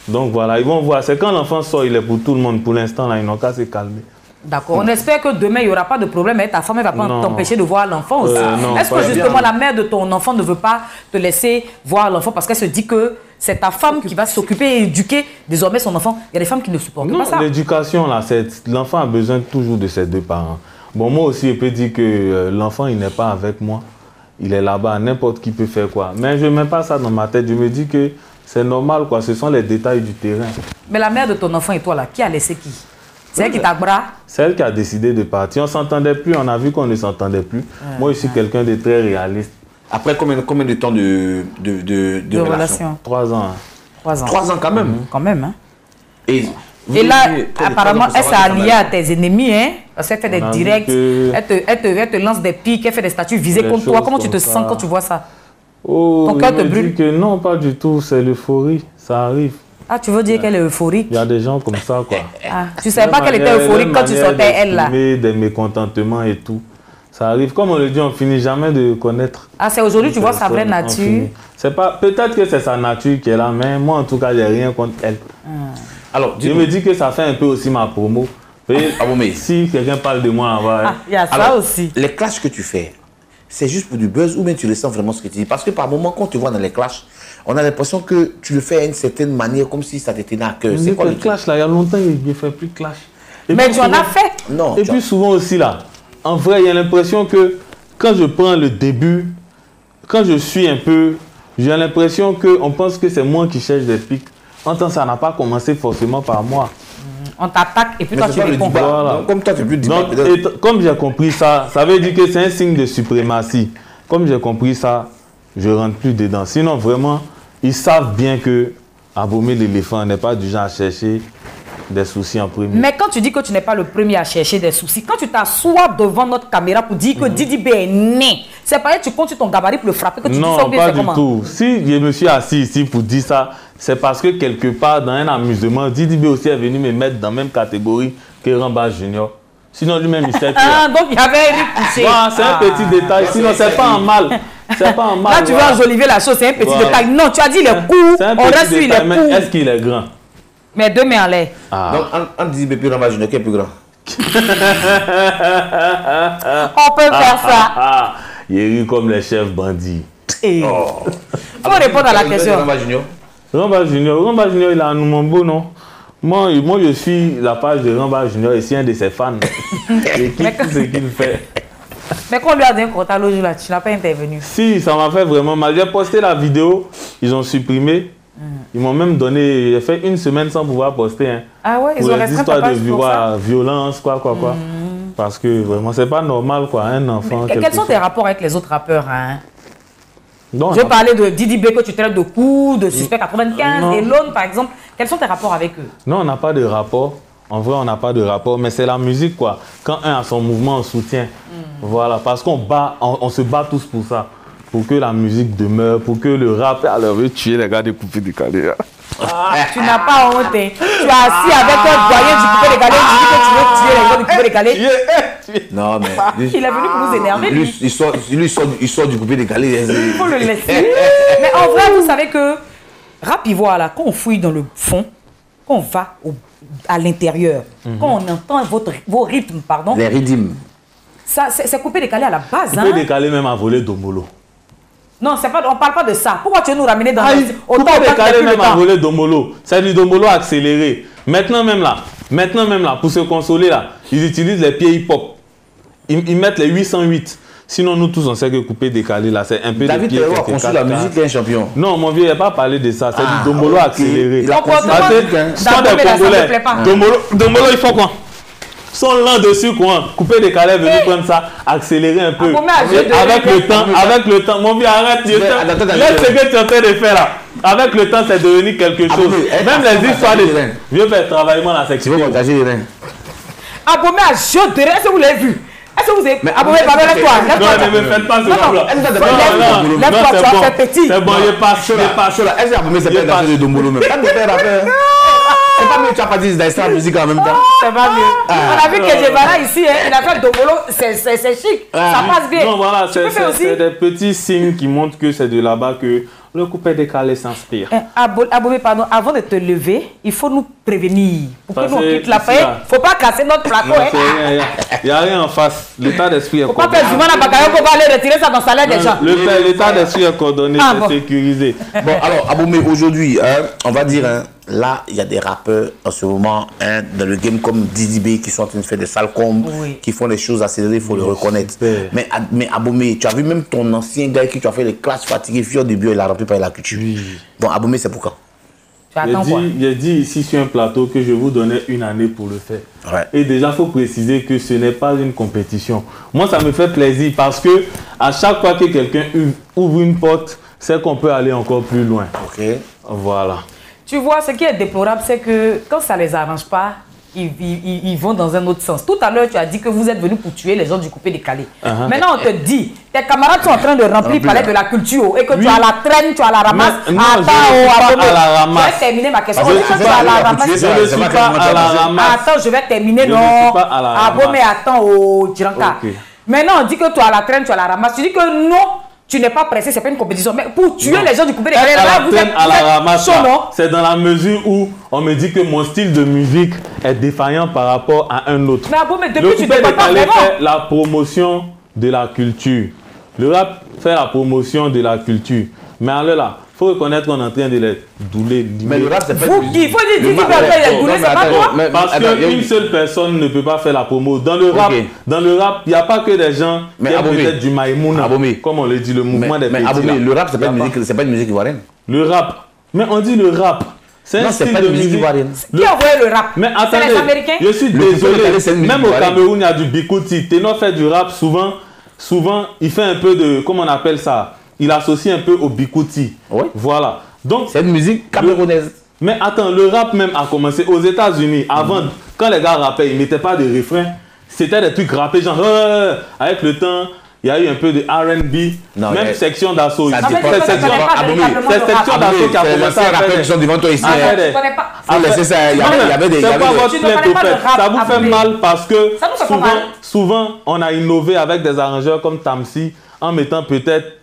Donc voilà, ils vont voir. C'est quand l'enfant sort, il est pour tout le monde. Pour l'instant, là, ils n'ont qu'à se calmer. D'accord. On espère que demain, il n'y aura pas de problème avec ta femme. Ne va pas t'empêcher de voir l'enfant aussi. Euh, Est-ce que bien. justement, la mère de ton enfant ne veut pas te laisser voir l'enfant parce qu'elle se dit que c'est ta femme qui va s'occuper et éduquer désormais son enfant? Il y a des femmes qui ne supportent Non, pas ça. l'éducation, là, l'enfant a besoin toujours de ses deux parents. Bon, moi aussi, je peux dire que euh, l'enfant, il n'est pas avec moi. Il est là-bas, n'importe qui peut faire quoi. Mais je ne mets pas ça dans ma tête. Je me dis que c'est normal, quoi. Ce sont les détails du terrain. Mais la mère de ton enfant et toi, là, qui a laissé qui? C'est elle qui t'a bras C'est elle qui a décidé de partir. On s'entendait plus, on a vu qu'on ne s'entendait plus. moi, je suis quelqu'un de très réaliste. Après combien, combien de temps de, de, de, de de relation? relation. Trois ans. hein. Trois ans. Trois ans quand même. Quand même, hein. Et, vous Et là, apparemment, elle s'est alliée à tes ennemis, hein. Parce qu'elle fait des directs, que- elle, te, elle, te, elle te lance des pics, elle fait des statuts visés Des contre toi. Comment tu te sens quand tu vois ça? Oh, Ton cœur te brûle que non, pas du tout. C'est l'euphorie. Ça arrive. Ah, tu veux dire qu'elle est euphorique? Il y a des gens comme ça, quoi. ah, Tu savais pas qu'elle était euphorique quand tu sortais elle là Des mécontentements et tout. Ça arrive. Comme on le dit, on finit jamais de connaître. Ah, c'est aujourd'hui tu vois sa vraie nature. C'est pas. Peut-être que c'est sa nature qui est là, mais moi en tout cas, j'ai rien contre elle. Alors, Je me dis que ça fait un peu aussi ma promo. Ah bon, mais- si quelqu'un parle de moi Ah, il y a ça Alors, aussi. Les clashs que tu fais, c'est juste pour du buzz ou bien tu ressens vraiment ce que tu dis? Parce que par moment, quand tu vois dans les clashs, on a l'impression que tu le fais à une certaine manière, comme si ça te tenait à cœur. C'est quoi le clash là, il y a longtemps, il ne fait plus de clash. Et Mais tu en as fait. Non, Et puis as- souvent aussi là, en vrai, il y a l'impression que quand je prends le début, quand je suis un peu, j'ai l'impression qu'on pense que c'est moi qui cherche des pics. En temps, ça n'a pas commencé forcément par moi. On t'attaque et puis mais toi tu réponds. Voilà. Donc, comme toi, tu plus. Donc, et comme j'ai compris ça, ça veut dire que c'est un signe de suprématie. Comme j'ai compris ça, je rentre plus dedans. Sinon, vraiment, ils savent bien que abommer l'éléphant n'est pas du genre à chercher des soucis en premier. Mais quand tu dis que tu n'es pas le premier à chercher des soucis, quand tu t'assois devant notre caméra pour dire que Didi B est né, c'est pareil, tu comptes sur ton gabarit pour le frapper, que tu dis ça Non, pas du comment? tout. Si je me suis assis ici pour dire ça, c'est parce que quelque part, dans un amusement, Didi B aussi est venu me mettre dans la même catégorie que Ramba Junior. Sinon, lui-même, il sait que... Ah, donc il y avait Eric. Voilà, c'est Ah. un petit détail. Sinon, c'est pas un mal. C'est pas un mal. Là, tu veux voilà. enjoliver la chose, c'est un petit Voilà. détail. Non, tu as dit il est C'est un on reste sur il est mais court. est-ce qu'il est grand? Mais deux mains en l'air. Ah. Donc, en, en 10 plus grand, Junior, qui est plus grand? On peut faire ça. Ah, il rit comme les chefs bandits. Et Oh. faut répondre à la question. Ramba Junior. Ramba Junior, Ramba Junior, il a un Numambo, non? Moi, moi, je suis la page de Ramba Junior et suis un de ses fans. Et qui tout ce qu'il fait? Mais quand on lui a donné un l'autre jour là, tu n'as pas intervenu? Si, ça m'a fait vraiment mal. J'ai posté la vidéo, ils ont supprimé. Ils m'ont même donné, j'ai fait une semaine sans pouvoir poster. Hein, Ah ouais, ils pour ont les histoires de viol- violence, quoi, quoi, quoi. Parce que vraiment, c'est pas normal, quoi, un enfant. Que- Quels sont tes rapports avec les autres rappeurs hein? Non, Je parlais de Didi B que tu traites de coups, de Suspect 95, Non. et Lone par exemple. Quels sont tes rapports avec eux? Non, on n'a pas de rapport. En vrai, on n'a pas de rapport, mais c'est la musique, quoi. Quand un a son mouvement, on soutient. Voilà, parce qu'on bat, on, on se bat tous pour ça. Pour que la musique demeure, pour que le rap, alors, veut tuer les gars des coupés décalés. Tu n'as pas honte. hein. Tu es assis avec un doyen du coupé décalé, tu dis que tu veux tuer les gens du coupé décalé. Non, mais. lui- Il est venu pour nous énerver, Lui, lui. il sort, lui, il sort, il sort du coupé décalé. Il faut le laisser. Mais en vrai, vous savez que rap ivoire, là, quand on fouille dans le fond, quand on va au- à l'intérieur, quand on entend votre, vos rythmes, pardon, Les rythmes. ça, c'est coupé décalé à la base. Coupé Hein? décalé même à voler Domolo. Non, c'est pas, on parle pas de ça. Pourquoi tu veux nous ramener dans Aïe, autant coupé décalé le même à voler Domolo. C'est du Domolo accéléré. Maintenant même là, maintenant même là, pour se consoler là, ils utilisent les pieds hip-hop. Ils, ils mettent les 808. Sinon, nous tous, on sait que coupé décalé là, c'est un peu David de pieds. Terreau a conçu la musique, il est un champion. Non, mon vieux, il n'a pas parlé de ça. C'est Ah, du Domolo ok. accéléré. Il a conçu la hein. que ce sont Dans des Congolais. plaît pas. Domolo, Domolo, ils font quoi? Ils sont lents dessus, quoi. Coupé décalé est venu Eh. prendre ça, accélérer un peu. Ah, avec le temps, avec le temps, mon vieux, arrête. Laisse ce que tu es en train de faire là. Avec le temps, c'est devenu quelque Ah, chose. Même les histoires de. Vieux faire travaillement la Tu section. veux partager les reins. Abomé à jeu de Est-ce que vous l'avez vu que vous avez. Mais Abomé, pardon, lève-toi. c'est-. Non, ne me faites pas ce Non, pas- lève-toi, c'est tu vas faire petit. C'est bon, est-ce que Abomé c'est Il pas pas- de Dombolo même Pas de faire affaire. C'est pas mieux, tu as pas dit musique en même temps. Ça va mieux. Ah. On a vu que Jebara ici, hein, il a fait Domolo, c'est c'est- c'est chic. Ah. Ça passe bien. Non, voilà, c'est c'est- c'est des petits signes qui montrent que c'est de là-bas que le coupé décalé s'inspire. Eh, Abo- Abomé, pardon, avant de te lever, il faut nous prévenir. Pour que nous quitte la paix, là- faut pas casser notre plateau. Hein. il n'y a, rien en face. L'état d'esprit est Faut pas coordonné. faire du mal va aller retirer ça dans le salaire des gens. Le- L'état d'esprit est coordonné, Ah, c'est bon. sécurisé. Bon, alors, Aboumé, aujourd'hui, hein, on va dire, hein, là, il y a des rappeurs en ce moment hein, dans le game comme Didi B qui sont en train de faire des sales combes, Oui. qui font des choses accélérées, il faut le reconnaître. super. Mais, mais Aboumé, tu as vu même ton ancien gars qui tu as fait les classes fatiguées, fier du bio, il a rempli par la culture. Bon, Aboumé, c'est pour quand? Tu J'ai dit, dit ici sur un plateau que je vous donnais une année pour le faire. Ouais. Et déjà, il faut préciser que ce n'est pas une compétition. Moi, ça me fait plaisir parce que à chaque fois que quelqu'un ouvre- ouvre une porte, c'est qu'on peut aller encore plus loin. Ok. Voilà. Tu vois, ce qui est déplorable, c'est que quand ça les arrange pas, ils, ils- ils- ils vont dans un autre sens. Tout à l'heure, tu as dit que vous êtes venus pour tuer les gens du coupé décalé. Uh-huh. Maintenant, on te dit, tes camarades sont en train de remplir Remplir palais la- de la culture oh, et que Oui. tu as la traîne, tu as la ramasse. Mais- non, Attends, je ne suis oh, pas Abomey. à la ramasse. Je vais terminer ma question. La ramasse. Je ne suis pas à la ramasse. Attends, je vais terminer, Je ne non. Ah bon, mais attends, oh, Djiranka. Maintenant, on dit que tu as la traîne, tu as la ramasse. Tu dis que non, tu n'es pas pressé, c'est pas une compétition. Mais pour tuer Non. les gens du coupé décalé, à là, vous êtes, à la ramasse, c'est dans la mesure où on me dit que mon style de musique est défaillant par rapport à un autre. Mais ah bon, mais Le depuis, tu coupé décalé vraiment. fait la promotion de la culture. Le rap fait la promotion de la culture. Mais alors là, faut reconnaître qu'on est en train de les douler. Mais le rap, c'est pas Vous qui- musique. faut dire, Le Didi rap- Baba, il a Non, goulé, non, c'est mais pas mais- Parce il qu'une une- seule personne ne peut pas faire la promo. Dans le rap, dans le rap, il n'y a pas que des gens Mais qui aiment Abomey. peut-être du Maïmouna. Comme on le dit, le Mais, mouvement des mais petits. Là. le rap, c'est pas une musique, c'est pas une musique ivoirienne. Le rap. Mais on dit le rap. C'est Non, un c'est style pas de une musique ivoirienne. Qui a envoyé le rap? Mais C'est attendez, les Américains? je suis désolé. Même au. Cameroun, il y a du bikuti. Ténor fait du rap, souvent, souvent, il fait un peu de, comment on appelle ça? Il associe un peu au bikuti. Ouais. Voilà. Donc, C'est une musique camerounaise. mais attends, le rap même a commencé aux États-Unis. Avant, quand les gars rappaient, ils mettaient pas de refrain. C'était des trucs rappés, genre, euh, avec le temps, il y a eu un peu de RB, même mais- section d'assaut. Ne section- d'assaut qui a commencé à faire sont devant toi ici. Hein. Je ne connais pas. Faut laisser ça. Il y avait des. C'est pas votre plainte au fait. Ça vous fait mal parce que souvent, on a innové avec des arrangeurs comme Tamsi en mettant peut-être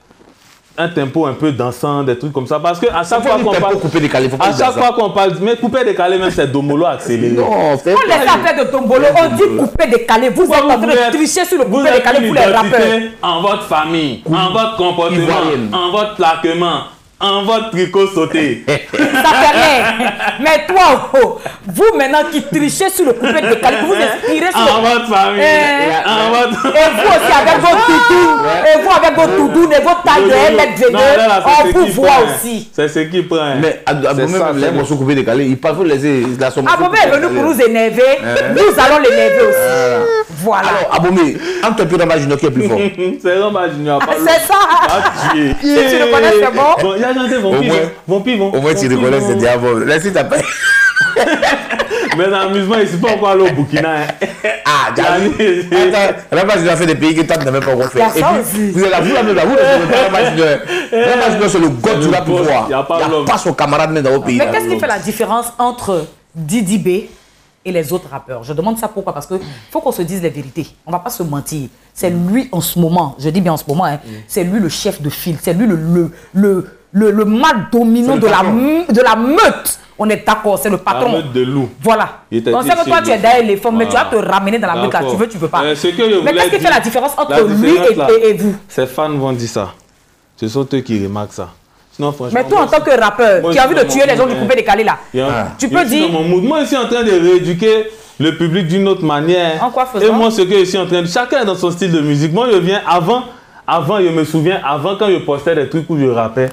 un tempo un peu dansant, des trucs comme ça. Parce que à chaque fois qu'on parle. coupé décalé, faut pas À chaque fois qu'on parle. Mais coupé décalé, même c'est Domolo accéléré. Non, c'est On laisse affaire de tombolo, on dit coupé décalé. Vous êtes en train de tricher sur le coupé décalé, vous les rappeurs. En votre famille, en votre comportement, en votre plaquement, en votre tricot sauté. Ça fait rien. Mais toi, oh, vous maintenant qui trichez sur le coupé décalé, vous vous inspirez sur en le votre famille, Eh. en votre. Et vous aussi avec vos toutous, et vous avec vos toutous et vos tailles de 1 mètre Non, là, là, c'est on ce vous qui voit prend. aussi. C'est ce qui prend. Mais à, à, C'est même ça, les c'est morceaux coupés décalés, il faut laisser la somme. Abomé est venu pour nous énerver, nous allons l'énerver aussi. Voilà. Alors, Abomé, entre un peu dans ma junior qui est plus fort? C'est Roma Junior. pas C'est ça. Ah. Si tu le connais, c'est bon. Il a chanté Au Vampire. moins- Vampire, Au moins, tu reconnais Vampire. c'est diable. Là, si t'as pas. Mais dans l'amusement, ici, pas encore aller au Burkina. hein. Ah, j'arrive. Attends, a fait des pays que tu n'as même pas encore fait. Il Et puis, vous êtes là, vous, la même là, vous, ne pas c'est le god du rap pouvoir. il y a pas Il n'y a pas son camarade même dans vos pays. Mais qu'est-ce qui fait la différence entre Didi B et les autres rappeurs Je demande ça pourquoi Parce qu'il faut qu'on se dise les vérités. On ne va pas se mentir. C'est lui en ce moment, je dis bien en ce moment, hein, c'est lui le chef de file, c'est lui le, le, le, le, le mal dominant de la, de la meute. On est d'accord, c'est le La patron. meute de loup. Voilà. On sait que toi, tu es derrière les femmes, mais tu vas te ramener dans la meute là. Tu veux, tu veux pas. Euh, ce que je mais qu'est-ce qui fait la différence entre La lui différence, et, là, et- et vous? Ces fans vont dire ça. Ce sont eux qui remarquent ça. Sinon, franchement. Mais toi, en tant que rappeur, moi, qui a envie de tuer les gens du coupé décalé là, a- tu peux dire. Moi, je suis en train de rééduquer le public d'une autre manière. En quoi faisant? Et moi, ce que je suis en train de. Chacun est dans son style de musique. Moi, je viens avant. Avant, je me souviens, avant, quand je postais des trucs où je rappais,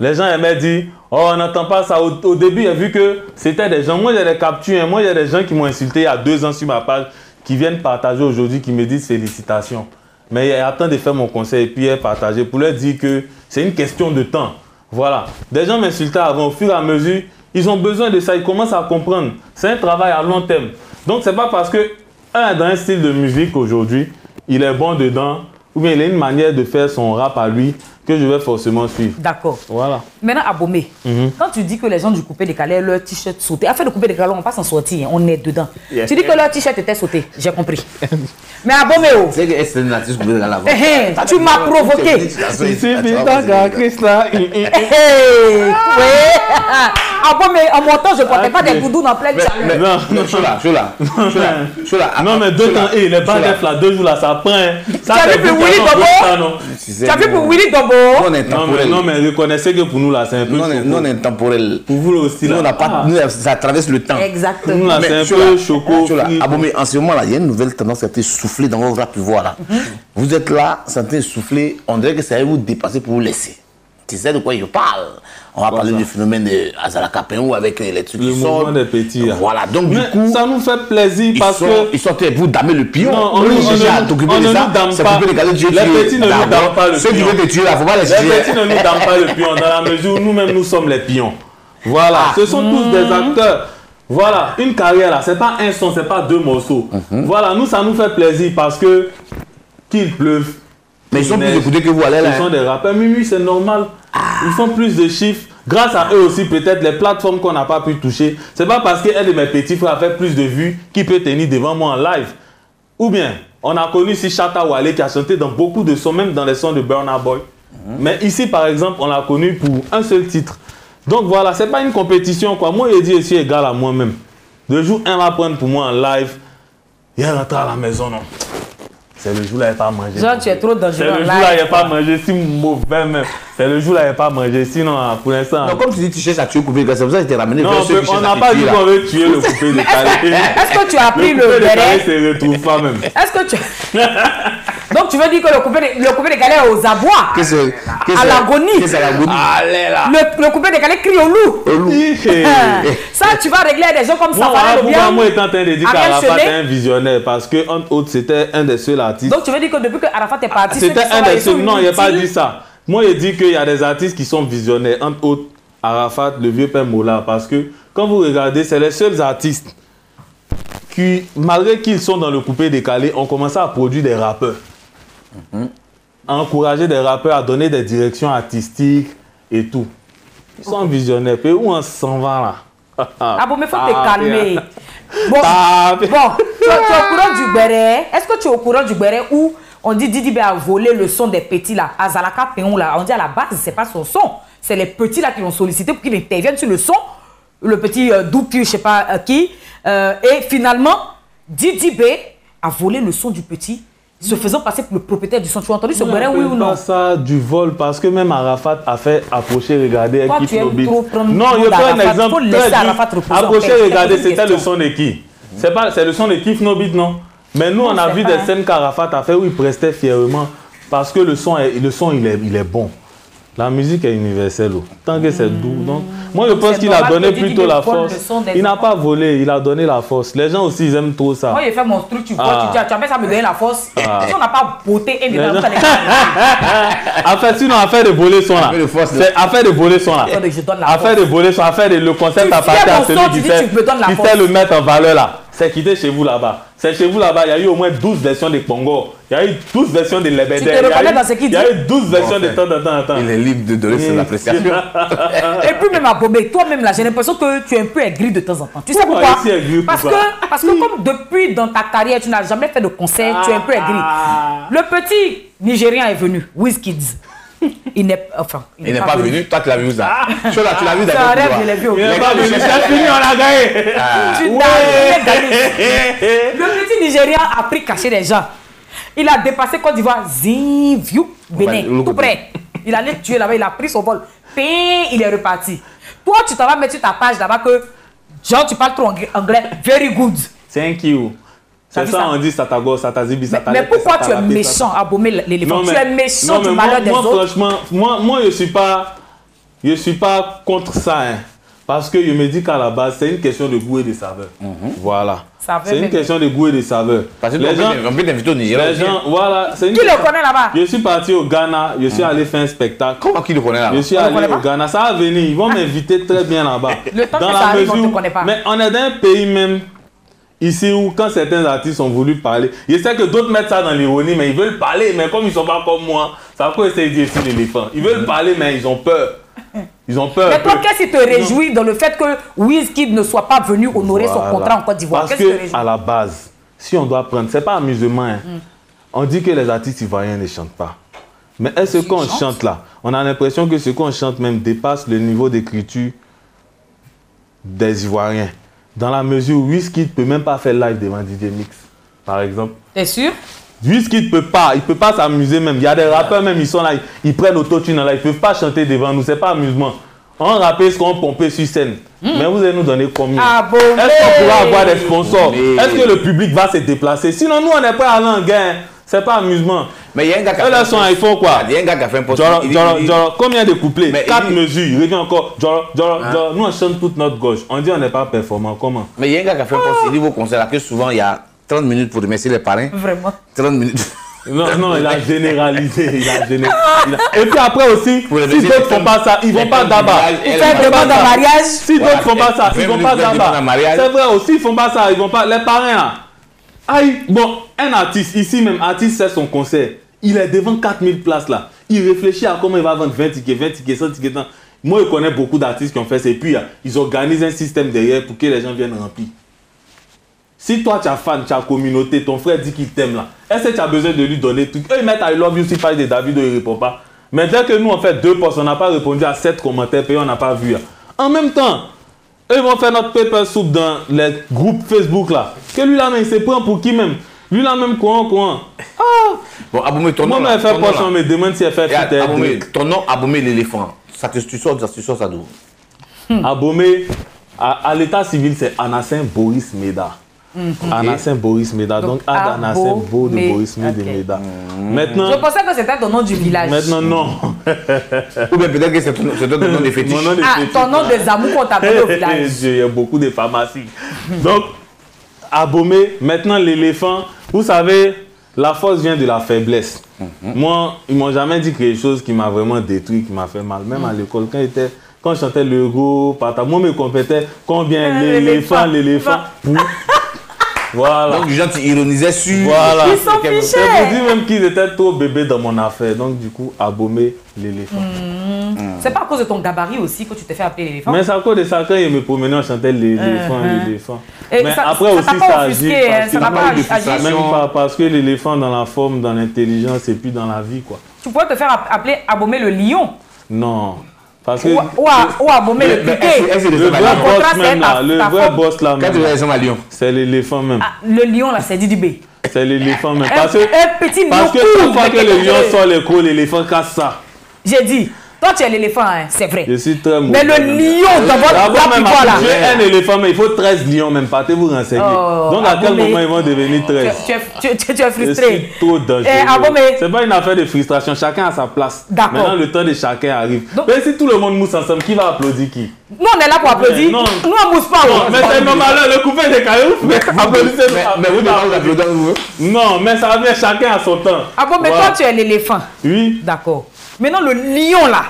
les gens aimaient dire Oh, on n'entend pas ça. Au, au début, j'ai vu que c'était des gens. Moi, j'ai des captures. hein. Moi, il y a des gens qui m'ont insulté il y a deux ans sur ma page, qui viennent partager aujourd'hui, qui me disent félicitations. Mais il attend de faire mon conseil et puis partager pour leur dire que c'est une question de temps. Voilà. Des gens m'insultaient avant, au fur et à mesure, ils ont besoin de ça, ils commencent à comprendre. C'est un travail à long terme. Donc, c'est pas parce que un est dans un style de musique aujourd'hui, il est bon dedans, ou bien il a une manière de faire son rap à lui que je vais forcément suivre. D'accord. Voilà. Maintenant, Abomé, Mhm. quand tu dis que les gens du coupé décalé, leur t-shirt sauté, afin de coupé décalé, on ne va pas s'en sortir, hein, on est dedans. Yeah. Tu dis que leur t-shirt était sauté, j'ai compris. Mais Abomé, oh, C'est que c'est un artiste coupé décalé avant. eh, eh, tu m'as provoqué. Hey, oui. Abomé, en montant, je ne portais pas des doudous en pleine chaleur. Non, non, Chola, Chola, Chola, Chola. Non, mais deux temps, et les bandefs là, deux jours là, ça prend. hein. Ça, Tu as c'est vu pour Willy Dobo Tu as vu pour Willy Dombo Non, on est non mais, non, mais reconnaissez que pour nous là, c'est un peu. Non, on est- choco. nous, on est temporel. Pour vous là aussi Nous, là. on n'a pas, Ah. nous, ça traverse le temps. Nous, Exactement. là, c'est un peu choco. Free. Abomé, en ce moment là, il y a une nouvelle tendance qui a été soufflée dans votre rap pouvoir là. Vous êtes là, c'est en train de souffler, on dirait que ça va vous dépasser pour vous laisser. Tu sais de quoi je parle On va parler ça du phénomène de Azala Kapéou avec les trucs Le qui sortent. des petits. là. Voilà, donc du coup, ça nous fait plaisir ils parce sont, que. ils sont vous damer le pion. Non, on on à ne- t'occuper on de ne ça. nous dame C'est les. Les petits ne nous dament pas le Ceux qui pion. veulent te tuer là, faut pas les Les tuer. petits ne nous donnent pas le pion dans la mesure où nous-mêmes nous sommes les pions. Voilà, Ah. ce sont tous des acteurs. Voilà, une carrière là, c'est pas un son, c'est pas deux morceaux. Mhm. Voilà, nous ça nous fait plaisir parce que qu'il pleuve. Mais ils sont plus écoutés que vous, allez là. Ce sont hein. des rappeurs, mais oui, c'est normal. Ils font plus de chiffres. Grâce à eux aussi, peut-être les plateformes qu'on n'a pas pu toucher. C'est pas parce qu'un de mes petits frères a fait plus de vues qu'il peut tenir devant moi en live. Ou bien, on a connu ici Chata Wale qui a chanté dans beaucoup de sons, même dans les sons de Burna Boy. Mais ici, par exemple, on l'a connu pour un seul titre. Donc voilà, c'est pas une compétition quoi. Moi, je dis je suis égal à moi-même. Le jour un va prendre pour moi en live, il est rentré à la maison, non. C'est le jour là, il pas mangé. Genre, tu es trop C'est dangereux le en jour là, il live. n'a pas mangé, si mauvais même. C'est le jour là, il n'a pas mangé. Sinon, ah, pour l'instant. Non, comme tu dis, tu cherches à tuer couper, c'est pour ça que je t'ai ramené Non, vers on ceux peut- qui on cherchent n'a pas dit qu'on veut tuer le coupé décalé. Est-ce que tu as pris Le le coupé béret? Se retrouve pas même. Est-ce que tu. Donc, tu veux dire que le coupé, le coupé décalé est aux abois À l'agonie. À le, le coupé décalé crie au loup Au loup. Ça, tu vas régler à des gens comme pourquoi bien. moi étant en train de dire qu'Arafat est un visionnaire Parce que, entre autres, c'était un des seuls artistes. Donc, tu veux dire que depuis que Arafat est parti, C'était un des seuls. Non, il n'a pas dit ça. Moi, il dit qu'il y a des artistes qui sont visionnaires, entre autres Arafat, le vieux père Mola. Parce que quand vous regardez, c'est les seuls artistes qui, malgré qu'ils sont dans le coupé décalé, ont commencé à produire des rappeurs. À encourager des rappeurs à donner des directions artistiques et tout. Ils sont visionnaires. Où on s'en va là? Ah bon, mais faut Ah, te calmer. bien. Bon, Ah, bon tu, es, tu es au courant du béret. Est-ce que tu es au courant du béret où On dit Didi B a volé le son des petits là. Azalaka Péon là? On dit à la base, c'est pas son son. C'est les petits là qui l'ont sollicité pour qu'il intervienne sur le son. Le petit euh, Doupi, je sais pas euh, qui. Euh, et finalement, Didi B a volé le son du petit, se faisant passer pour le propriétaire du son. Tu as entendu ce oui appelle ou non? pas ça du vol parce que même Arafat a fait approcher, regarder Toi, prendre Non, je prends un exemple Faut laisser Arafat Approcher, regarder, c'était le son de qui? C'est pas, c'est le son de qui Hypnobit, non? Mais nous, Non, on a vu pas, des hein. scènes qu'Arafat a fait où il prestait fièrement parce que le son, est, le son il, est, il est bon. La musique est universelle. oh. Tant que c'est doux. Donc, moi, je pense qu'il a donné plutôt la force. Il n'a pas volé, il a donné la force. Les gens aussi, ils aiment trop ça. Moi, j'ai fait mon truc, tu vois, Ah. tu dis, tu appelles ça me donner la force. Ah. Si on n'a pas beauté et pas. En fait, sinon, affaire de voler son là. Affaire de. C'est affaire de voler son là. Attendez, je donne la Affaire de voler son, affaire de le concept Tu appartient à celui qui tu dis, sait, tu me donnes la qui force. sait le mettre en valeur là. C'est quitté chez vous là-bas? C'est chez vous là-bas, il y a eu au moins 12 versions des Congo. Il y a eu 12 versions des Lebedé. Tu te il y a reconnais eu- dans ce qu'il Il y a dit? eu 12 versions Bon, de temps en temps. Il est libre de donner ses Yes. appréciations. Et puis même à Bobé, toi-même là, j'ai l'impression que tu es un peu aigri de temps en temps. Tu sais Pourquoi aigri, parce, pourquoi que, parce que comme depuis dans ta carrière, tu n'as jamais fait de concert, tu es un peu aigri. Ah. Le petit Nigérien est venu, Wizkids. Il n'est enfin, Il n'est pas venu. Toi, tu l'as vu ça? Tu l'as tu l'as vu C'est un d'accord. rêve, je l'ai vu Il n'est pas venu, c'est fini, on a gagné. Tu n'as rien gagné. Le petit Nigérian a pris cacher les gens. Il a dépassé Côte d'Ivoire, Ziviou, Bénin, tout près. Il allait tuer là-bas, il a pris son vol. Ping, il est reparti. Toi, tu t'en vas mettre sur ta page là-bas que, genre, tu parles trop angla- anglais, very good. Thank you. C'est ça, ça? on dit Satago, Satazibi, Mais, pourquoi tu es méchant à baumer l'éléphant Tu es méchant du malheur des moi, autres. franchement, moi, moi, je suis pas, je suis pas contre ça, hein. parce que je me dis qu'à la base, c'est une question de goût et de saveur. Voilà. Saveur, C'est une question de goût et de saveur. Parce que les gens, on peut t'inviter au Nigeria. les gens, voilà, c'est une Qui le connaît là-bas? Je suis parti au Ghana, je suis allé faire un spectacle. Comment qui le connaît là Je suis On allé au Ghana, ça va venir, ils vont m'inviter très bien là-bas. Le temps que ça arrive, on te connaît pas. Mais on est dans un pays même, ici où quand certains artistes ont voulu parler, je sais que d'autres mettent ça dans l'ironie, mais ils veulent parler, mais comme ils sont pas comme moi, ça peut essayer de dire ici l'éléphant. Ils veulent parler, mais ils ont peur. Ils ont peur. Mais toi, que- qu'est-ce qui te réjouit dans le fait que Wizkid ne soit pas venu honorer son contrat en Côte d'Ivoire? Parce que à la base, si on doit prendre, c'est pas amusement. hein. On dit que les artistes ivoiriens ne chantent pas. Mais est-ce qu'on chante là? On a l'impression que ce qu'on chante même dépasse le niveau d'écriture des Ivoiriens. Dans la mesure où Wizkid peut même pas faire live devant DJ Mix, par exemple. T'es sûr? Wizkid peut pas, il peut pas s'amuser même. Il y a des rappeurs même, ils sont là, ils, ils prennent autotune là, ils peuvent pas chanter devant nous, c'est pas amusement. On rappelle ce qu'on pompait sur scène. Mais vous allez nous donner combien? Ah bon Est-ce qu'on pourra avoir des sponsors? Est-ce que le public va se déplacer? Sinon, nous, on n'est pas allé en gain. C'est pas amusement. Mais il y a un gars qui Eux, là, sont, ils font quoi Il y a un gars qui a fait un post. Combien de couplets? Mais Quatre il- mesures, il revient encore. Hein? Joro. Nous, on chante toute notre gauche. On dit on n'est pas performant. Comment? Mais il y a un gars qui a fait un post. Il dit vos concerts là que souvent il y a 30 minutes pour remercier les parrains. Vraiment 30 minutes. Non, non, il a généralisé. Il a géné- il a- Et puis après aussi, si d'autres font pas ça, ils vont pas d'abord. du village, Il elles fait vont une pas demande en mariage Si d'autres font pas ça, ils vont pas d'abord. C'est vrai aussi, ils font pas ça, ils vont pas. Les parrains là. Aïe, bon, un artiste, ici même, artiste c'est son concert. Il est devant 4000 places là. Il réfléchit à comment il va vendre 20 tickets, 20 tickets, 100 tickets. Moi, je connais beaucoup d'artistes qui ont fait ça. Et puis, euh, ils organisent un système derrière pour que les gens viennent remplir. Si toi, tu as fan, tu as communauté, ton frère dit qu'il t'aime là, est-ce que tu as besoin de lui donner tout? Eux, ils mettent I love you sur page de David, il ne répond pas. Mais dès que nous, on fait deux postes, on n'a pas répondu à sept commentaires, puis on n'a pas vu. En même temps, eux, ils vont faire notre paper soup dans les groupes Facebook là. Que lui là, mais il se prend pour qui même? Lui là, même quoi, quoi Bon, Aboumé, ton Moi, nom. mais là, elle fait ton nom, poche, là. on me demande si elle fait fit Aboumé, ton nom, Aboumé l'éléphant. Ça te tu sors, tu sors ça d'où Abomé, à, à l'état civil, c'est Anassin Boris Meda. Anassin Boris Meda. Donc, Ad Anassin Beau de Boris Meda. ok. Meda. Je Maintenant, pensais que c'était ton nom du village. maintenant, non. Ou bien peut-être que c'est ton, c'est ton nom de fétiche. Mon nom de Ah, fétiche, ton nom des amours qu'on t'appelle au village. Il y a beaucoup de pharmacies. Donc, Abomé, maintenant l'éléphant, vous savez, la force vient de la faiblesse. Moi, ils m'ont jamais dit quelque chose qui m'a vraiment détruit, qui m'a fait mal. Même à l'école, quand, j'étais- quand je chantais l'euro, pata, moi, me compétait combien Euh, l'éléphant, l'éléphant. Voilà. Donc, les gens, tu ironisais sur. Voilà. Ils s'en fichaient. dire même qu'ils étaient trop bébés dans mon affaire. Donc, du coup, Abomé, l'éléphant. C'est pas à cause de ton gabarit aussi que tu t'es fait appeler l'éléphant? Mais c'est à cause de ça, quand il me promenait, on chantait l'éléphant, Uh-huh. l'éléphant. Et Mais ça- après ça aussi, ça agit. hein, parce ça que- t'a pas pas eu de agi. Même pas parce que l'éléphant dans la forme, dans l'intelligence et puis dans la vie, quoi. Tu pourrais te faire app- appeler Abomé le lion. Non. Parce que Ou, ou, à- ou Abomé le que le vrai boss c'est même là, le vrai boss là Quand même, hommes à Lyon, c'est l'éléphant même. Ah, le lion là, c'est Didi B. C'est l'éléphant même. Parce que, un petit lion parce que chaque fois que le lion sort les crocs, l'éléphant casse ça. J'ai dit, toi tu es l'éléphant, hein, c'est vrai. Je suis très mauvais. Mais le lion dans votre D'abord, là, voilà. tuer un éléphant, mais il faut 13 lions même. Partez-vous renseigner. Oh, Donc, à quel moment ils vont devenir Tu, 13 tu es, tu, tu- tu es Je frustré. suis trop dangereux. Eh. C'est pas une affaire de frustration. Chacun a sa place. D'accord. Maintenant, le temps de chacun arrive. Donc- mais si tout le monde mousse ensemble, qui va applaudir qui? Nous on est là pour applaudir. non. Nous on mousse pas. Non, on- mais c'est normal, le coupé des cailloux. Mais applaudissez mais, vous vous. Non, mais ça vient chacun à son temps. Ah bon, mais toi tu es l'éléphant. Oui. D'accord. Maintenant le lion là.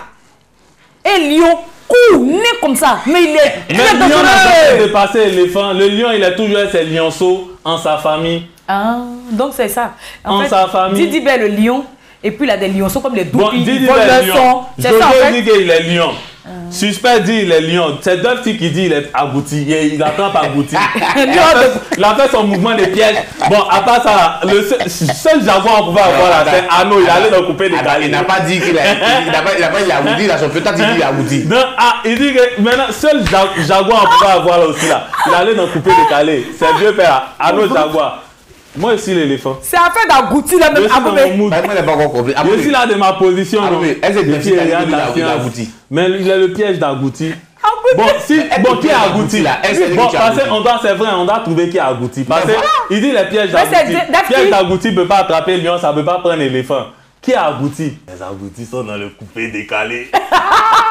Un lion court, né comme ça. Mais il est Mais le lion n'a jamais dépassé l'éléphant. Le lion, il a toujours ses lionceaux en sa famille. Ah, donc c'est ça. En sa famille. Didi le lion. Et puis il a des lionceaux comme les Bon, ils volent est leur lion. son. C'est ça en Jojo fait. dit qu'il est lion. Suspect dit il est lion. C'est Dufty qui dit il est agouti. Il, il attrape agouti. Lion il, a fait, il a fait son mouvement de piège. Bon, à part ça, le seul, jaguar qu'on pouvait avoir là, c'est Arnaud. Il allait dans couper des Ah bah, galets. Il n'a pas dit qu'il a. Il n'a pas il dit qu'il a abouti, il a son peut-être dit qu'il a abouti. Non, ah, il dit que maintenant, seul ja- jaguar on pouvait avoir là aussi là. Il allait dans couper des calés. C'est vieux père, Arnaud jaguar. Moi aussi l'éléphant. C'est affaire d'agouti là Je même. suis dans Abomé. mon mood. Bah, Moi, pas encore compris. Je suis là de ma position. Est-ce que qu'il Mais il a le piège d'agouti. Abomé. Bon, si, est-ce bon, que qui a as agouti là Bon, parce qu'on doit, c'est vrai, on doit trouver qui a agouti. Parce que voilà. il dit les pièges d'agouti. Piège d'agouti ne peut pas attraper lion, ça ne peut pas prendre l'éléphant. Qui a agouti Les agoutis sont dans le coupé décalé.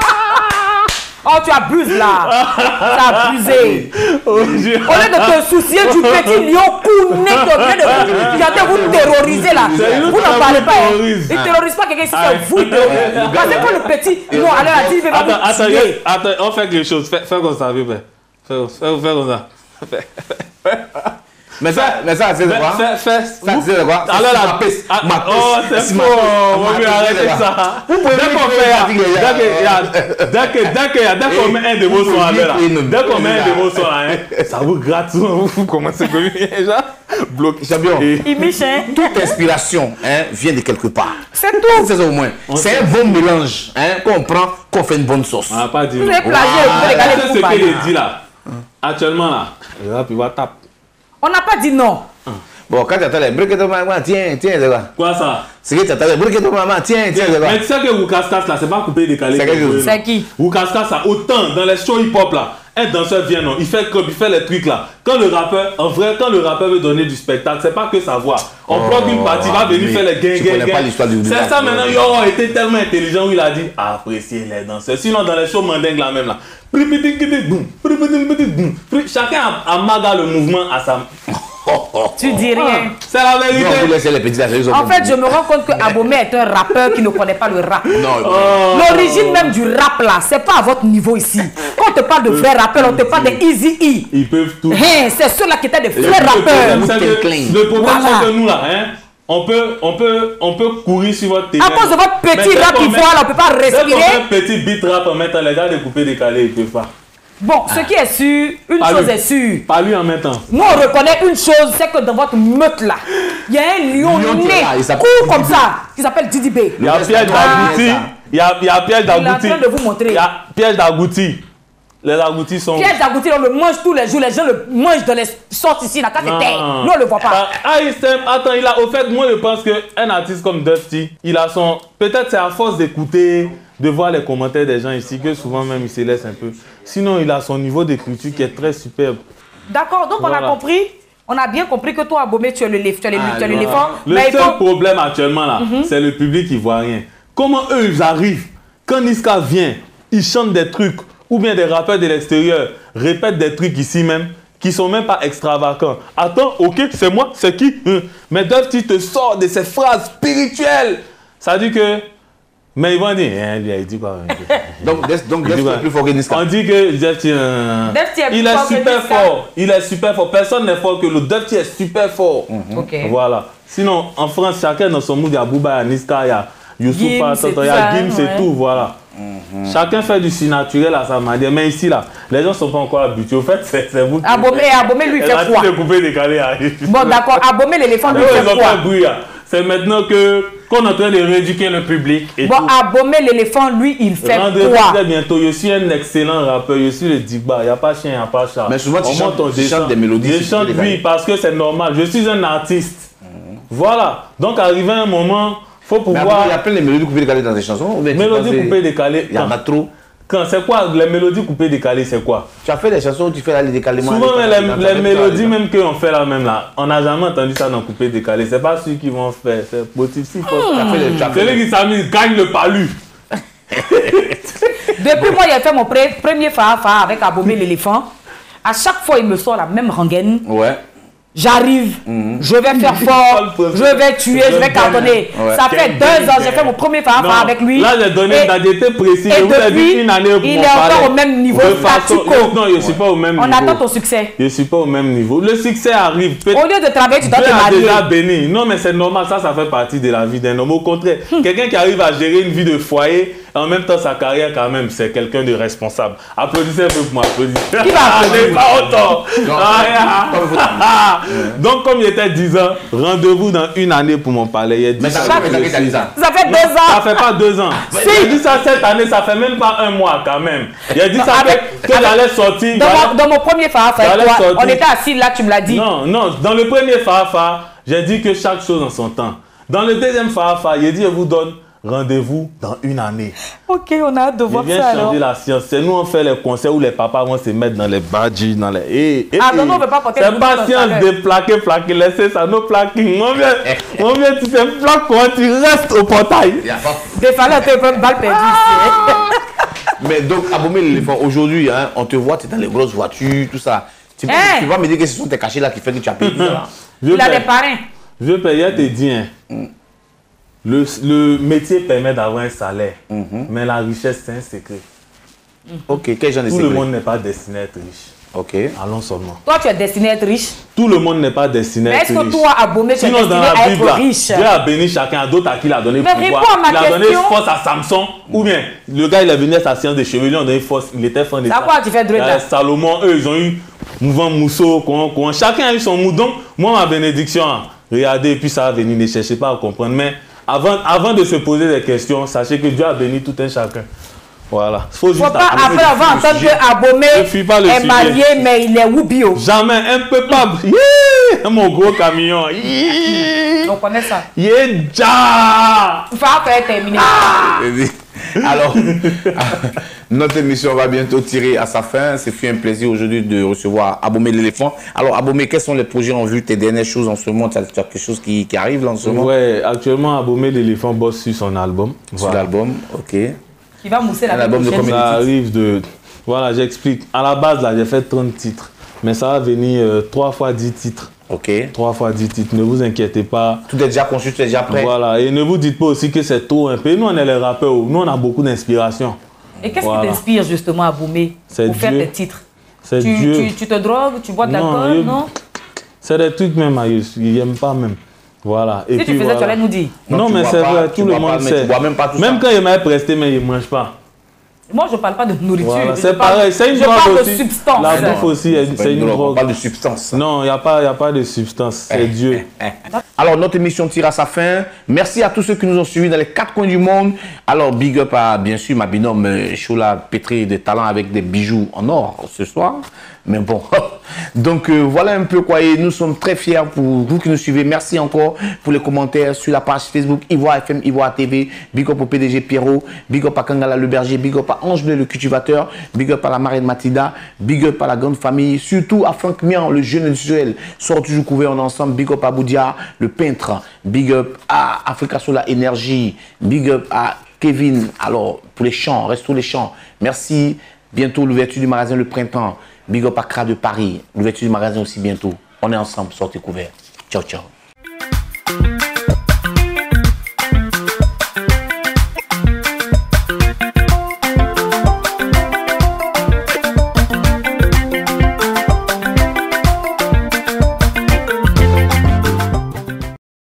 Oh, tu abuses là. Tu as abusé. Oh. Au lieu de te soucier du petit lion courné qui vient de de vous terroriser là. Vous n'en parlez pas. hein. Il ne terrorise pas quelqu'un c'est vous. terrorise. Parce que le petit, non, alors la dit, il va Attends, vous attends, tuer. attends, on fait quelque chose. Fais, comme ça. Fais, fais, fais comme ça. Mais ça, mais ça, c'est quoi? Ça, c'est quoi? Alors C'est la peste. Ah, Ma peste. Oh, c'est C'est faux. peste, arrêtez là. ça. Vous pouvez gars. dès qu'on met un démo sur la main, là, pouvez dès qu'on met un nous- démo sur la main, ça vous gratte, vous commencez à déjà. Bloqué. Champion. Hein. Toute inspiration hein, vient de quelque part. C'est tout. C'est ça au moins. C'est un bon mélange hein, qu'on prend, qu'on fait une bonne sauce. On n'a pas dit. Vous avez plagié, vous pouvez C'est regarder ce vous qu'il dit là. Actuellement là, le rap il va taper. On n'a pas dit non. Bon, quand tu attends les briquettes de maman, tiens, tiens, c'est quoi? Quoi ça? C'est que tu attends les briquettes de maman, tiens, tiens, c'est quoi? Mais tu sais que Wukaskas là, c'est pas coupé décalé. C'est qui? Wukaskas là, autant dans les shows hip hop là, un danseur vient non, il fait comme il fait les trucs là. Quand le rappeur, en vrai, quand le rappeur veut donner du spectacle, c'est pas que sa voix. On Oh, bloque une partie, il va venir faire les gains, gains, du C'est ça maintenant, Yoro était tellement intelligent où il a dit apprécier les danseurs. Sinon, dans les shows mandingues là même là, chacun a, a maga le mouvement à sa. Tu dis rien. C'est la Non, vous vérité. laissez les petits qui En fait, je me rends compte que Abomé est un rappeur qui ne connaît pas le rap. Non, Oh. L'origine même du rap là, c'est pas à votre niveau ici. Quand on te parle de vrai rappeur, on te parle de Easy E. Ils peuvent tout. Hein, c'est ceux-là qui étaient des vrais Le problème, rappeurs. le problème, Voilà. c'est que nous là, hein, on peut, on peut, on peut courir sur votre terrain. À cause de votre petit rap qu'on ivoire là, on peut pas respirer. un petit beat rap en mettant les gars découpés décalés, ils peuvent pas. Bon, ce qui est sûr, une Pas chose lui. est sûre. Pas lui en même temps. Nous, on reconnaît une chose, c'est que dans votre meute là, il y a un lion Lion qui né, est court comme ça, qui s'appelle Didi B. Il y a va d'Agouti. Il y a, il y a Piège Il est en d'Agouti. train de vous montrer. Il y a Piège d'Agouti. Les Agoutis sont. Pierre Dagouti, on le mange tous les jours, les gens le mangent dans les sortes ici, là, quand c'est terre. Nous, on le voit pas. Ah, ah, il s'aime. Attends, il a. Au fait, moi, je pense qu'un artiste comme Dusty, il a son. Peut-être c'est à force d'écouter, de voir les commentaires des gens ici, que souvent même il se laisse un peu. Sinon, il a son niveau d'écriture qui est très superbe. D'accord, donc on a compris. On a bien compris que toi, Abomé, tu es le tu es le- tu es. Le Mais il seul faut. problème actuellement là, c'est le public qui voit rien. Comment eux ils arrivent? Quand Niska vient, ils chantent des trucs, ou bien des rappeurs de l'extérieur répètent des trucs ici même qui sont même pas extravagants. Attends, ok, c'est moi, c'est qui? Hein. Mais Dusty te sort de ces phrases spirituelles. Ça dit que Mais ils vont dire, hein, lui, il dit quoi Donc, Def- donc Def quoi? est plus fort que Niska. On dit que Defty, euh, Defty est plus il est super fort. Il est super fort. Personne n'est fort que l'autre. Defty est super fort. Ok. Voilà. Sinon, en France, chacun dans son mood, il y a Bouba, il y a Niska, il y a Youssoufa, il y a Gims, c'est ouais. tout. Voilà. Chacun fait du si naturel à sa manière. Mais ici, là, les gens ne sont pas encore habitués. Au fait, c'est vous qui. Abomé, Abomé lui fait hein. Bon, d'accord. Abomé l'éléphant lui Ouais, fait ils C'est maintenant que qu'on est en train de rééduquer le public. Et Bon, tout. Abomé l'éléphant lui, il fait quoi? très bientôt. Je suis un excellent rappeur. Je suis le Digba. Il n'y a pas chien, il n'y a pas chat. Mais souvent, tu chantes- tu chantes des mélodies, Je chante, oui, parce que c'est normal. Je suis un artiste. Voilà. Donc, arrivé un moment, il faut Mais pouvoir. après, il y a plein de mélodies coupées décalées dans tes chansons. ou bien tu Mélodie penses- coupée décalée. Il y en a trop. Quand c'est quoi Les mélodies coupées décalées, c'est quoi? Tu as fait des chansons où tu fais là, les décalements. Souvent, les- les, mélodies même qu'on fait là, même là, on n'a jamais entendu ça dans coupé décalé. C'est pas ceux qui vont faire. C'est motif si Celui des- qui s'amuse gagne le palu. Depuis moi, j'ai fait mon premier fa avec Abomé l'éléphant. À chaque fois, il me sort la même rengaine. Ouais. J'arrive, je vais faire fort, je vais tuer, je vais cartonner. Ouais. Ça fait deux ans, j'ai fait mon premier Non, avec lui. Là, j'ai donné une date précise. et Je vous ai dit depuis, une année il est encore au même niveau, De façon-. Non, je ne suis pas au même On niveau. attend ton succès. Je ne suis pas au même niveau. Le succès arrive. Au lieu de travailler, tu dois Dieu te marier. déjà béni. Non, mais c'est normal. Ça, ça fait partie de la vie d'un homme. Au contraire, Hmm. quelqu'un qui arrive à gérer une vie de foyer, en même temps sa carrière, quand même, c'est quelqu'un de responsable. Applaudissez un peu pour m'applaudir. Qui va applaudir? Allez, pas autant. Non, Ah, ah, ah. Donc, comme il était 10 ans, rendez-vous dans une année pour m'en parler. Il y a 10 Mais ça ans. fait t'as dit ça Ça fait deux Ça ans. fait pas deux ans. Il a dit ça cette année, ça fait même pas un mois quand même. Il a dit ça Avec- que, j'allais sortir. Dans mon, dans mon premier fa J'allais avec toi, sortir. on était assis là, tu me l'as dit. Non, non, dans le premier Fafa, j'ai dit que chaque chose en son temps. Dans le deuxième Fafa, il a dit je vous donne rendez-vous dans une année. Ok, on a hâte de voir viens ça alors. changer la science. C'est nous on fait les concerts où les papas vont se mettre dans les badges, dans les. Eh, eh, Ah, non, eh. non, on veut pas porter C'est pas science de plaquer, plaquer, laissez ça, nos plaquing. On vient, on vient, tu sais, plaque quand tu restes au portail. Il y a pas- Des fallait un peu une balle perdue ici. Mais donc, Abomé l'éléphant, aujourd'hui, hein, on te voit, tu es dans les grosses voitures, tout ça. Tu, vas- Hein? tu vas me dire que ce sont tes cachets là qui font que tu as payé tout ça. là. Je Il a des parrains. Je paye, je te dis, hein, le, le métier permet d'avoir un salaire, mais la richesse, c'est un secret. Ok, quel genre de Tout le monde n'est pas destiné à être riche. Ok. Allons seulement. Toi, tu es destiné à être riche. Tout le monde n'est pas destiné Mais à est-ce être que riche. toi, Abomé, tu es Sinon, dans destiné la à Bible, être riche? Dieu a béni chacun, à d'autres à qui il a donné Mais pouvoir. réponds à ma il a donné question. force à Samson. Ou bien, le gars, il est venu à sa science des cheveux, il a donné force, il était fan de ça. à quoi tu fais a là? Salomon, eux, ils ont eu mouvement mousseau, courant, courant. Chacun a eu son mou. Donc, moi, ma bénédiction, hein, regardez, et puis ça va venir, ne cherchez pas à comprendre. Mais avant, avant de se poser des questions, sachez que Dieu a béni tout un chacun. Voilà. Faut juste Faut pas attendre. après avoir entendu que Abomé pas est marié, mais il est Wubio. Jamais, impeccable. Yeah! Mon gros camion. Yeah! On connaît ça. Yeah! Il faut après terminer. Alors, notre émission va bientôt tirer à sa fin. C'est un plaisir aujourd'hui de recevoir Abomé l'éléphant. Alors, Abomé, quels sont les projets en vue, tes dernières choses en ce moment Tu as, quelque chose qui, qui arrive là en ce moment? Ouais, actuellement, Abomé l'éléphant bosse sur son album. sur Voilà. l'album Ok. Il va mousser la album de combien Ça arrive de. Voilà, j'explique. À la base, là, j'ai fait 30 titres. Mais ça va venir euh, 3 fois 10 titres. Ok. 3 fois 10 titres. Ne vous inquiétez pas. Tout est déjà conçu, tout est déjà prêt. Voilà. Et ne vous dites pas aussi que c'est trop un peu. Nous, on est les rappeurs. Nous, on a beaucoup d'inspiration. Et qu'est-ce Voilà. qui t'inspire justement à C'est pour faire Dieu. tes titres? C'est tu, Dieu. tu, tu te drogues, tu bois de Non, l'alcool, je- non? C'est des trucs même, Ayus. Ils n'aiment pas même. Voilà. Et Si tu faisais, tu allais nous dire. Non, Non, mais c'est vrai, tu tout le monde sait. bois même pas tout même ça. quand il m'a presté, mais il ne mange pas. Moi, je ne parle pas de nourriture. Voilà, c'est pareil, c'est une je drogue parle aussi. de substance. La bouffe aussi, C'est une drogue, On parle de substance. Non, il n'y a, pas- y a pas de substance, c'est Dieu. Alors, notre émission tire à sa fin. Merci à tous ceux qui nous ont suivis dans les quatre coins du monde. Alors, big up à, bien sûr, ma binôme euh, Chola pétrie de talent avec des bijoux en or ce soir. Mais bon, donc euh, voilà un peu quoi. Et nous sommes très fiers pour vous qui nous suivez. Merci encore pour les commentaires sur la page Facebook Ivoire FM, Ivoire TV. Big up au PDG Pierrot. Big up à Kangala le berger. Big up à Ange le cultivateur. Big up à la marraine Mathilda. Big up à la grande famille. Surtout à Franck Mian, le jeune industriel. Sort toujours couvert en ensemble. Big up à Boudia, le peintre. Big up à Africa Solar Énergie. Big up à Kevin. Alors, pour les chants, restons les chants. Merci. Bientôt l'ouverture du magasin Le Printemps. Big up à Cra de Paris. L'ouverture du magasin aussi bientôt. On est ensemble, sortez couverts. Ciao, ciao.